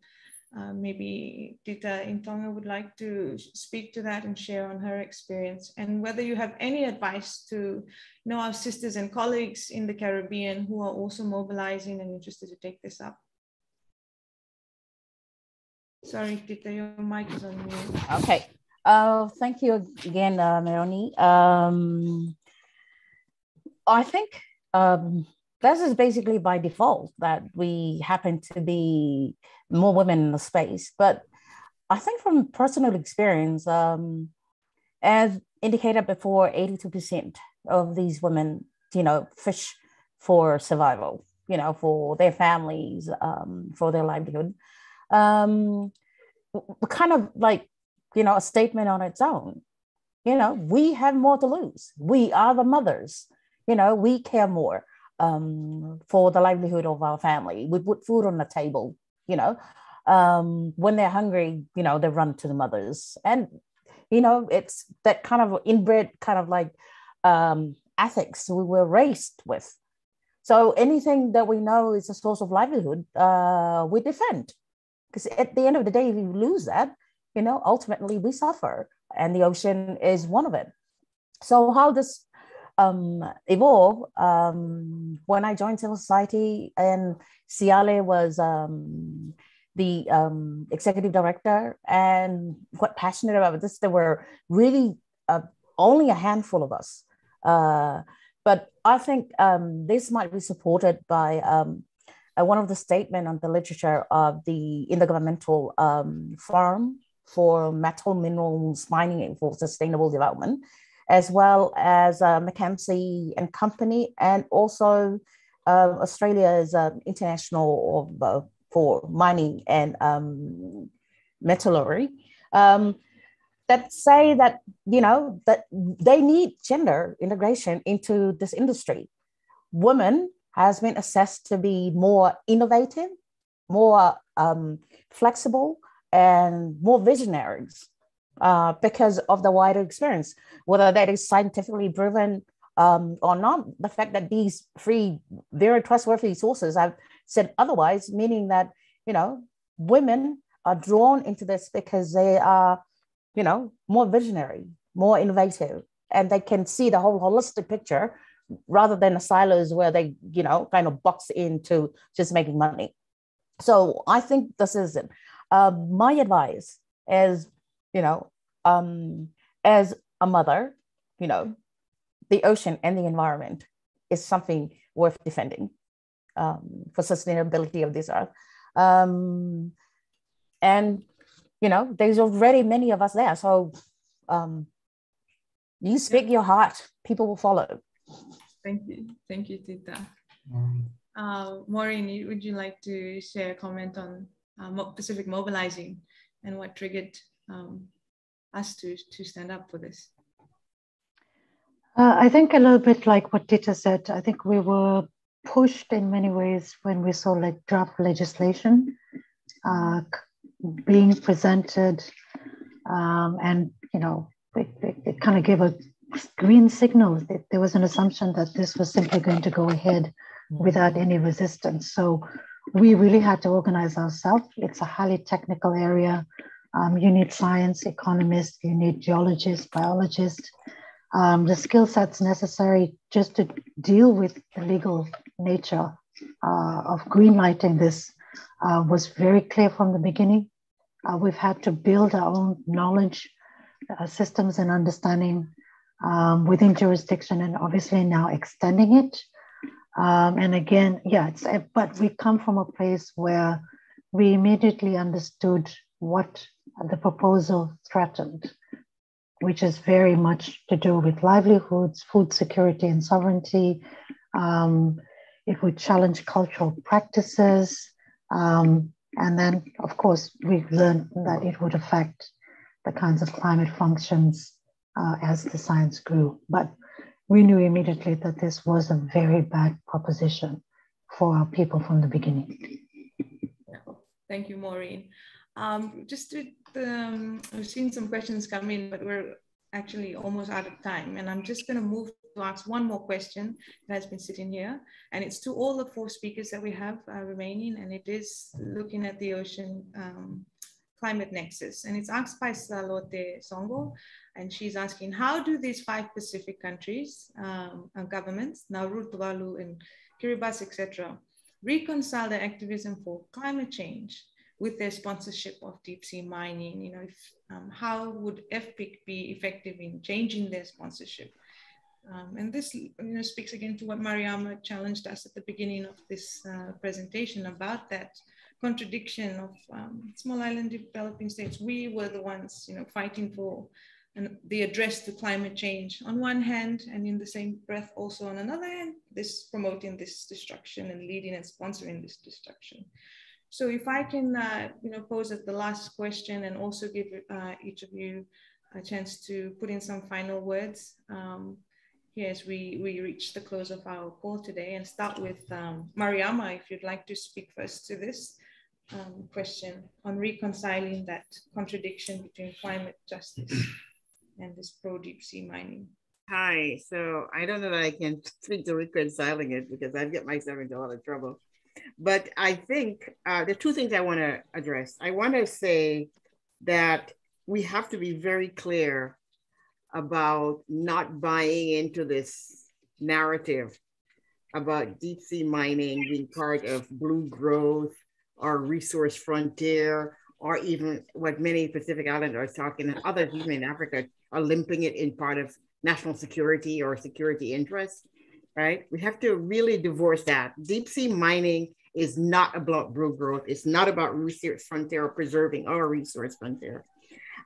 uh, maybe Tita in Tonga would like to speak to that and share on her experience and whether you have any advice to you know our sisters and colleagues in the Caribbean who are also mobilizing and interested to take this up. Sorry, Tita, your mic is on mute. Okay. Uh, thank you again, uh, Mereoni. Um, I think um, this is basically by default that we happen to be more women in the space. But I think from personal experience, um, as indicated before, 82% of these women, you know, fish for survival, you know, for their families, um, for their livelihood. Um, kind of like, you know, a statement on its own. You know, we have more to lose. We are the mothers. You know, we care more um, for the livelihood of our family. We put food on the table, you know. Um, when they're hungry, you know, they run to the mothers. And, you know, it's that kind of inbred kind of like um, ethics we were raised with. So anything that we know is a source of livelihood, uh, we defend. Because at the end of the day, if you lose that, you know, ultimately we suffer. And the ocean is one of it. So how does um, evolve um, when I joined civil society, and Siale was um, the um, executive director, and quite passionate about this. There were really uh, only a handful of us, uh, but I think um, this might be supported by um, uh, one of the statement on the literature of the intergovernmental um, forum for metal minerals mining for sustainable development as well as uh, and Company, and also uh, Australia's uh, international uh, for mining and um, metallurgy. Um, that say that you know that they need gender integration into this industry. Women has been assessed to be more innovative, more um, flexible, and more visionaries uh, because of the wider experience, whether that is scientifically proven um, or not. The fact that these three very trustworthy sources have said otherwise, meaning that you know women are drawn into this because they are, you know, more visionary, more innovative, and they can see the whole holistic picture rather than the silos where they, you know, kind of box into just making money. So I think this is it. Uh, my advice is you know, um, as a mother, you know, the ocean and the environment is something worth defending um, for sustainability of this earth. Um, and, you know, there's already many of us there. So um, you speak your heart, people will follow. Thank you. Thank you, Tita. Mm. Uh, Maureen, would you like to share a comment on uh, Pacific mobilizing and what triggered um, us to, to stand up for this? Uh, I think a little bit like what Tita said. I think we were pushed in many ways when we saw like draft legislation uh, being presented, um, and you know, it, it, it kind of gave a green signal. That there was an assumption that this was simply going to go ahead without any resistance. So we really had to organize ourselves. It's a highly technical area. Um, you need science economists, you need geologists, biologists, um, the skill sets necessary just to deal with the legal nature uh, of greenlighting this uh, was very clear from the beginning. Uh, we've had to build our own knowledge uh, systems and understanding um, within jurisdiction and obviously now extending it. Um, and again, yeah, it's, but we come from a place where we immediately understood what the proposal threatened, which is very much to do with livelihoods, food security and sovereignty. Um, it would challenge cultural practices. Um, and then, of course, we learned that it would affect the kinds of climate functions uh, as the science grew. But we knew immediately that this was a very bad proposition for our people from the beginning. Thank you, Maureen. Um, just to, um, we've seen some questions come in, but we're actually almost out of time. And I'm just going to move to ask one more question that has been sitting here. And it's to all the four speakers that we have uh, remaining. And it is looking at the ocean um, climate nexus. And it's asked by Salote Songo. And she's asking, how do these five Pacific countries um, and governments, Nauru, Tuvalu, and Kiribati, etc., reconcile their activism for climate change with their sponsorship of deep sea mining? You know, if, um, how would FPIC be effective in changing their sponsorship? Um, and this you know, speaks again to what Mariama challenged us at the beginning of this uh, presentation about that contradiction of um, small island developing states. We were the ones, you know, fighting for and the address to climate change on one hand, and in the same breath also on another hand, this promoting this destruction and leading and sponsoring this destruction. So if I can, uh, you know, pose at the last question and also give uh, each of you a chance to put in some final words um, here as we, we reach the close of our call today and start with um, Mariama, if you'd like to speak first to this um, question on reconciling that contradiction between climate justice [CLEARS THROAT] and this pro deep sea mining. Hi, so I don't know that I can [LAUGHS] speak to reconciling it because I'd get myself into a lot of trouble. But I think uh, the two things I want to address. I want to say that we have to be very clear about not buying into this narrative about deep sea mining being part of blue growth or resource frontier, or even what many Pacific Islanders talking and others even in Africa are limping it in part of national security or security interests right? We have to really divorce that. Deep sea mining is not about blue growth. It's not about resource frontier or preserving our resource frontier.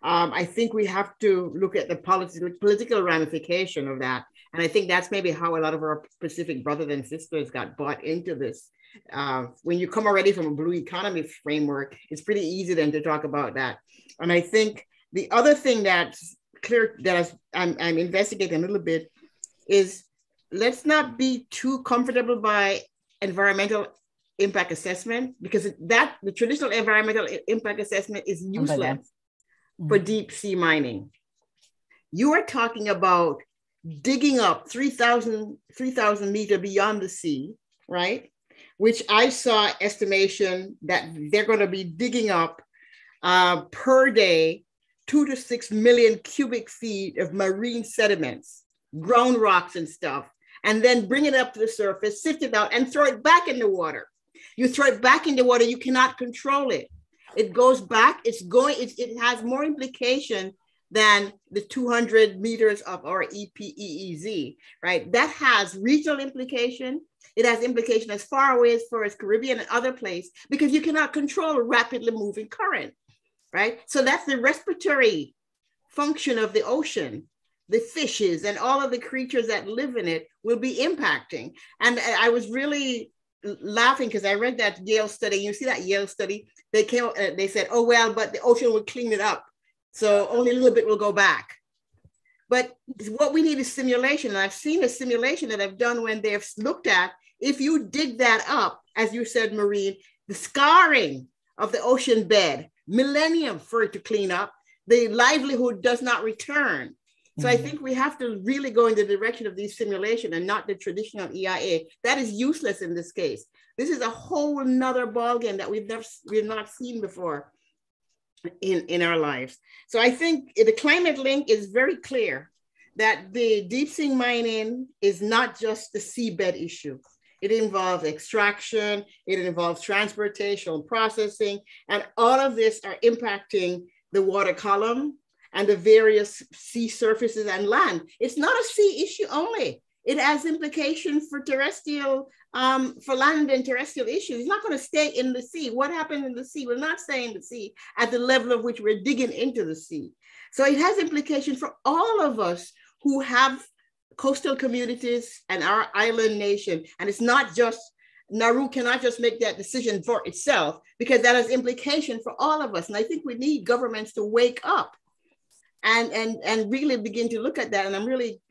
Um, I think we have to look at the politi- political ramification of that. And I think that's maybe how a lot of our Pacific brothers and sisters got bought into this. Uh, when you come already from a blue economy framework, it's pretty easy then to talk about that. And I think the other thing that's clear that I'm, I'm investigating a little bit is let's not be too comfortable by environmental impact assessment because that the traditional environmental impact assessment is useless mm-hmm. for deep sea mining. You are talking about digging up 3,000 3, meter beyond the sea, right? Which I saw estimation that they're going to be digging up uh, per day two to six million cubic feet of marine sediments, ground rocks and stuff and then bring it up to the surface, sift it out, and throw it back in the water. You throw it back in the water, you cannot control it. It goes back, it's going, it, it has more implication than the 200 meters of our EPEEZ, right? That has regional implication. It has implication as far away as far as Caribbean and other places because you cannot control a rapidly moving current, right? So that's the respiratory function of the ocean the fishes and all of the creatures that live in it will be impacting. And I was really laughing because I read that Yale study. You see that Yale study? They came, uh, they said, "Oh well, but the ocean will clean it up, so only a little bit will go back." But what we need is simulation. And I've seen a simulation that I've done when they've looked at if you dig that up, as you said, Maureen, the scarring of the ocean bed, millennium for it to clean up, the livelihood does not return. So I mm-hmm. think we have to really go in the direction of these simulation and not the traditional EIA. That is useless in this case. This is a whole nother ballgame that we've never we've not seen before in, in our lives. So I think the climate link is very clear that the deep sea mining is not just the seabed issue. It involves extraction, it involves transportation, processing, and all of this are impacting the water column and the various sea surfaces and land. It's not a sea issue only. It has implications for terrestrial, um, for land and terrestrial issues. It's not going to stay in the sea. What happened in the sea will not stay in the sea at the level of which we're digging into the sea. So it has implications for all of us who have coastal communities and our island nation. And it's not just Nauru cannot just make that decision for itself because that has implication for all of us. And I think we need governments to wake up and and and really begin to look at that. And I'm really,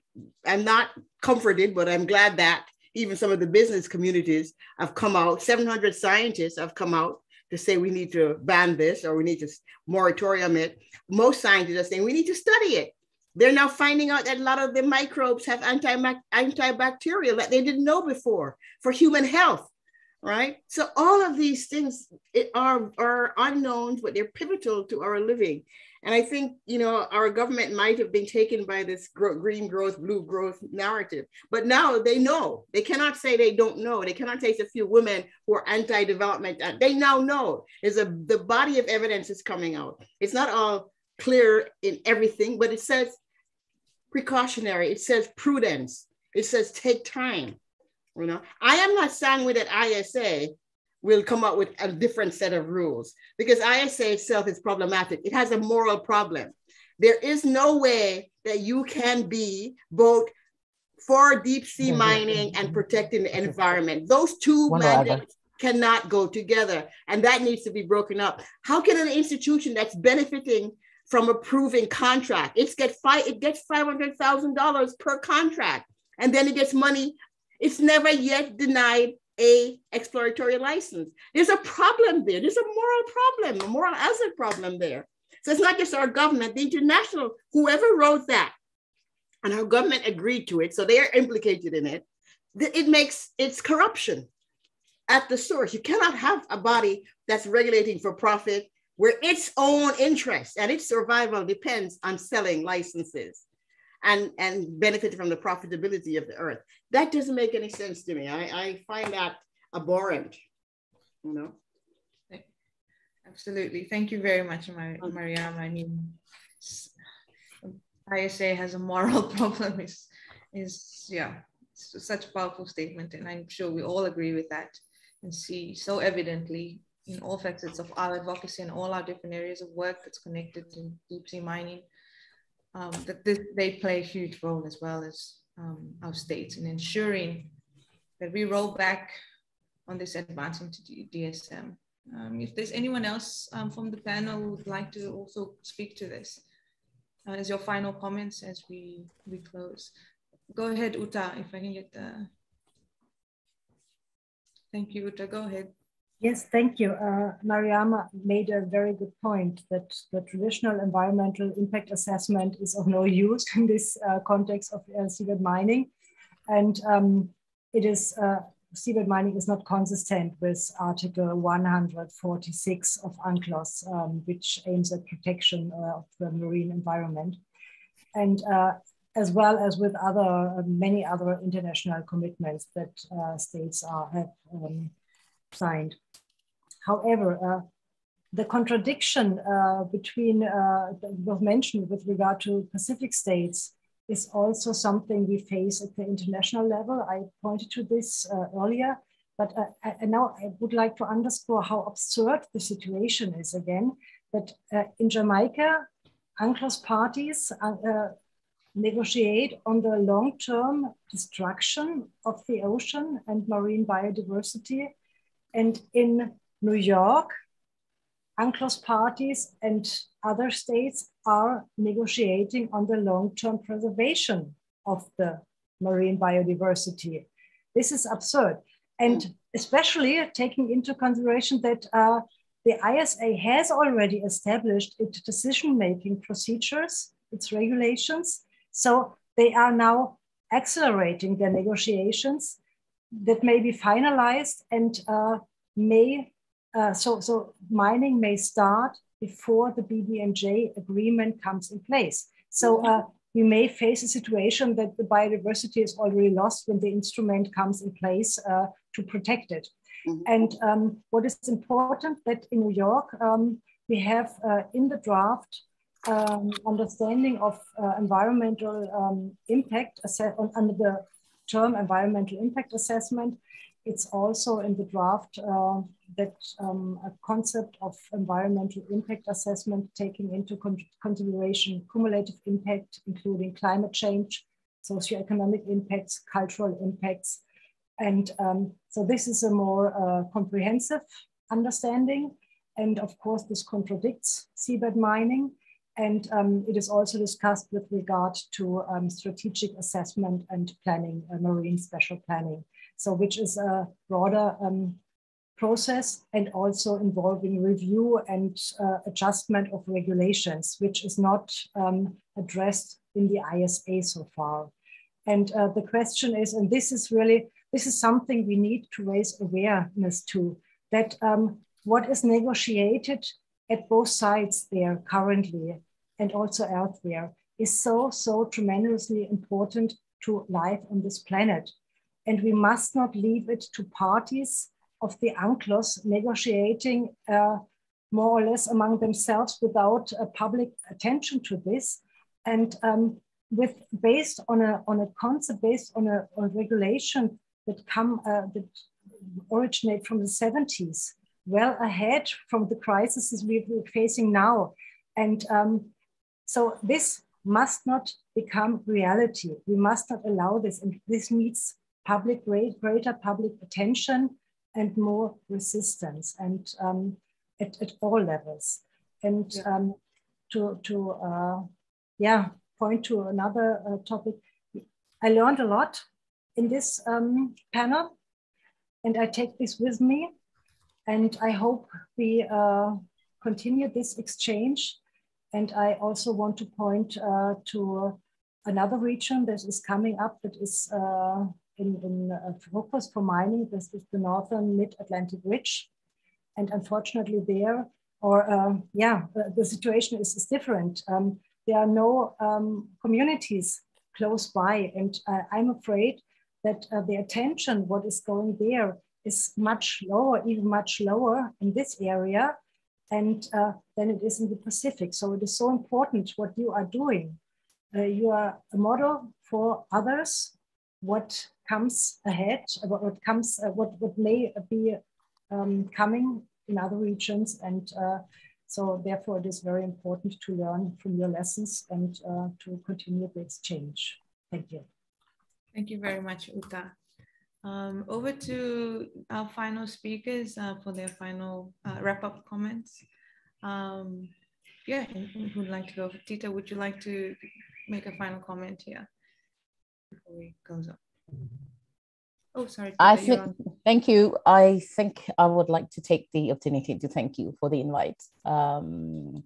I'm not comforted, but I'm glad that even some of the business communities have come out. 700 scientists have come out to say we need to ban this or we need to moratorium it. Most scientists are saying we need to study it. They're now finding out that a lot of the microbes have anti antibacterial that they didn't know before for human health, right? So all of these things are, are unknowns, but they're pivotal to our living. And I think, you know, our government might have been taken by this green growth, blue growth narrative, but now they know. They cannot say they don't know. They cannot say it's a few women who are anti-development. Uh, they now know. There's a the body of evidence is coming out. It's not all clear in everything, but it says precautionary. It says prudence. It says take time. You know, I am not saying with that ISA will come up with a different set of rules because ISA itself is problematic. It has a moral problem. There is no way that you can be both for deep sea mining and protecting the environment. Those two mandates cannot go together, and that needs to be broken up. How can an institution that's benefiting from approving contract, it's get five, it gets five hundred thousand dollars per contract, and then it gets money. It's never yet denied a exploratory license. There's a problem there. There's a moral problem, a moral hazard problem there. So it's not just our government, the international, whoever wrote that, and our government agreed to it, so they are implicated in it. It makes it's corruption at the source. You cannot have a body that's regulating for profit where its own interest and its survival depends on selling licenses and, and benefit from the profitability of the earth. That doesn't make any sense to me. I, I find that abhorrent, you know? Absolutely. Thank you very much, Mar- Mariam. I mean, ISA has a moral [LAUGHS] problem is, is yeah, such a powerful statement. And I'm sure we all agree with that and see so evidently in all facets of our advocacy and all our different areas of work that's connected to deep sea mining um, that this, they play a huge role as well as um, our states in ensuring that we roll back on this advancing to DSM. Um, if there's anyone else um, from the panel who would like to also speak to this, uh, as your final comments as we, we close. Go ahead, Uta, if I can get the... Thank you, Uta, go ahead. Yes, thank you. Uh, Mariama made a very good point that the traditional environmental impact assessment is of no use in this uh, context of uh, seabed mining. And um, it is, uh, seabed mining is not consistent with Article 146 of UNCLOS, um, which aims at protection uh, of the marine environment. And uh, as well as with other, uh, many other international commitments that states are, have um, signed. However, uh, the contradiction uh, between uh, was mentioned with regard to Pacific states is also something we face at the international level. I pointed to this earlier, but I, now I would like to underscore how absurd the situation is again. That in Jamaica, UNCLOS parties negotiate on the long-term destruction of the ocean and marine biodiversity. And in New York, UNCLOS parties and other states are negotiating on the long-term preservation of the marine biodiversity. This is absurd. And especially taking into consideration that uh, the ISA has already established its decision-making procedures, its regulations. So they are now accelerating their negotiations that may be finalized and uh, may, uh, so, so mining may start before the BBNJ agreement comes in place. So uh, we may face a situation that the biodiversity is already lost when the instrument comes in place uh, to protect it. Mm-hmm. And um, what is important that in New York, um, we have uh, in the draft um, understanding of uh, environmental um, impact under the term environmental impact assessment. It's also in the draft uh, that um, a concept of environmental impact assessment taking into con consideration cumulative impact, including climate change, socioeconomic impacts, cultural impacts. And um, so this is a more uh, comprehensive understanding. And of course, this contradicts seabed mining. And um, it is also discussed with regard to um, strategic assessment and planning, uh, marine spatial planning. So which is a broader um, process and also involving review and uh, adjustment of regulations, which is not um, addressed in the ISA so far. And uh, the question is, and this is really, this is something we need to raise awareness to, that um, what is negotiated at both sides there currently and also elsewhere is so, so tremendously important to life on this planet. And we must not leave it to parties of the UNCLOS negotiating uh, more or less among themselves without uh, public attention to this. And um, with based on a, on a concept, based on a, on regulation that come uh, that originate from the 70s, well ahead from the crises we're facing now. And um, so this must not become reality. We must not allow this. And this needs public greater public attention and more resistance and um, at, at all levels. And yeah. um, to, to uh, yeah, point to another uh, topic, I learned a lot in this um, panel and I take this with me and I hope we uh, continue this exchange. And I also want to point uh, to another region that is coming up that is uh, in, in uh, focus for mining. This is the northern mid-Atlantic ridge. And unfortunately there, or uh, yeah, uh, the situation is, is different. Um, there are no um, communities close by. And uh, I'm afraid that the attention, what is going there is much lower, even much lower in this area and uh, than it is in the Pacific. So it is so important what you are doing. you are a model for others, what comes ahead, what, what comes, uh, what, what may be um, coming in other regions. And uh, so therefore it is very important to learn from your lessons and uh, to continue the exchange. Thank you. Thank you very much, Uta. Um, over to our final speakers uh, for their final uh, wrap-up comments. Um, yeah, who would like to go? Tita, would you like to make a final comment here before we close up? Oh, sorry. I think, thank you. I think I would like to take the opportunity to thank you for the invite. Um,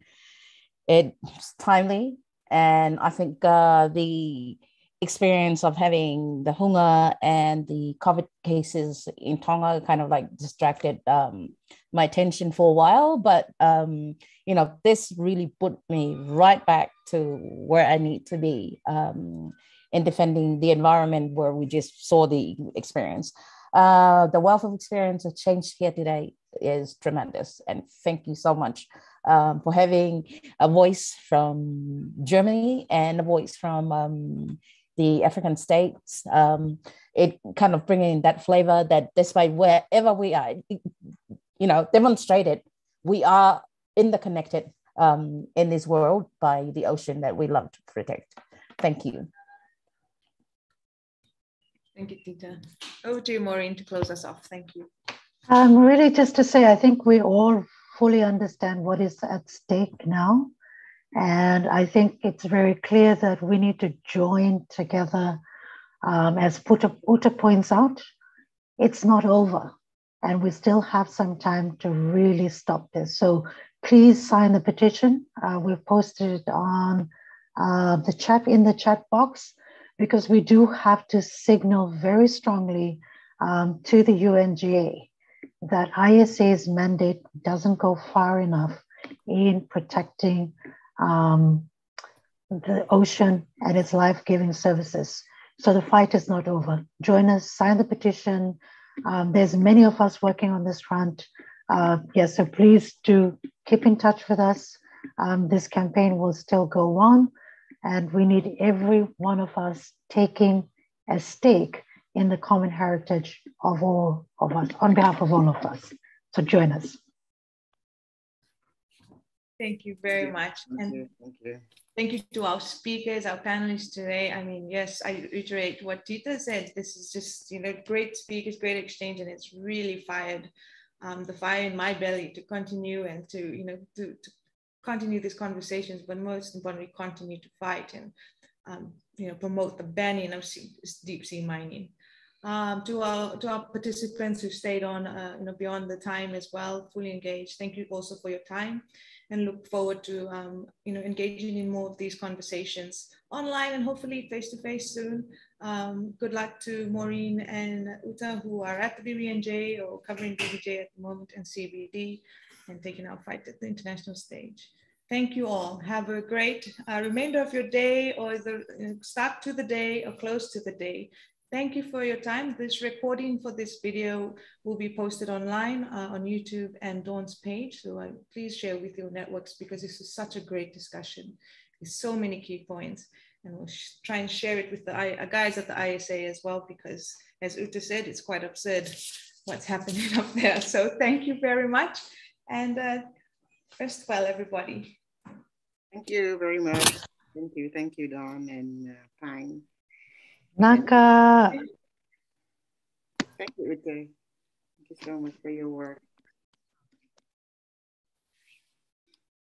it's timely, and I think uh, the experience of having the Hunga and the COVID cases in Tonga kind of like distracted um, my attention for a while. But, um, you know, this really put me right back to where I need to be. Um, in defending the environment where we just saw the experience. Uh, the wealth of experience of change here today is tremendous. And thank you so much um, for having a voice from Germany and a voice from um, the African states. Um, it kind of bringing that flavor that despite wherever we are, you know, demonstrated we are in interconnected um, in this world by the ocean that we love to protect. Thank you. Thank you, Tita. Over to you, Maureen, to close us off. Thank you. Um, really, just to say, I think we all fully understand what is at stake now. And I think it's very clear that we need to join together. Um, as Puta, Uta points out, it's not over. And we still have some time to really stop this. So please sign the petition. Uh, we've posted it on uh, the chat in the chat box because we do have to signal very strongly um, to the UNGA that ISA's mandate doesn't go far enough in protecting um, the ocean and its life-giving services. So the fight is not over. Join us, sign the petition. Um, there's many of us working on this front. Uh, yes, so please do keep in touch with us. Um, this campaign will still go on, and we need every one of us taking a stake in the common heritage of all of us, on behalf of all of us. So join us. Thank you very Thank you. much. Thank and you. Thank you. Thank you to our speakers, our panelists today. I mean, yes, I reiterate what Tita said. This is just, you know, great speakers, great exchange, and it's really fired um, the fire in my belly to continue and to, you know, to, to continue these conversations, but most importantly, continue to fight and, um, you know, promote the banning of sea, deep sea mining. Um, to our to our participants who stayed on, uh, you know, beyond the time as well, fully engaged. Thank you also for your time and look forward to um, you know engaging in more of these conversations online and hopefully face to face soon. Um, good luck to Maureen and Uta who are at the BBNJ or covering BBJ at the moment and CBD and taking our fight at the international stage. Thank you all. Have a great uh, remainder of your day or the uh, start to the day or close to the day. Thank you for your time. This recording for this video will be posted online uh, on YouTube and DAWN's page. So uh, please share with your networks because this is such a great discussion. There's so many key points and we'll try and share it with the I, uh, guys at the ISA as well because as Uta said, it's quite absurd what's happening [LAUGHS] up there. So thank you very much and uh, rest well, everybody. Thank you very much. Thank you. Thank you, DAWN and uh, PANG. Naka. Thank you, Ute. Thank you so much for your work.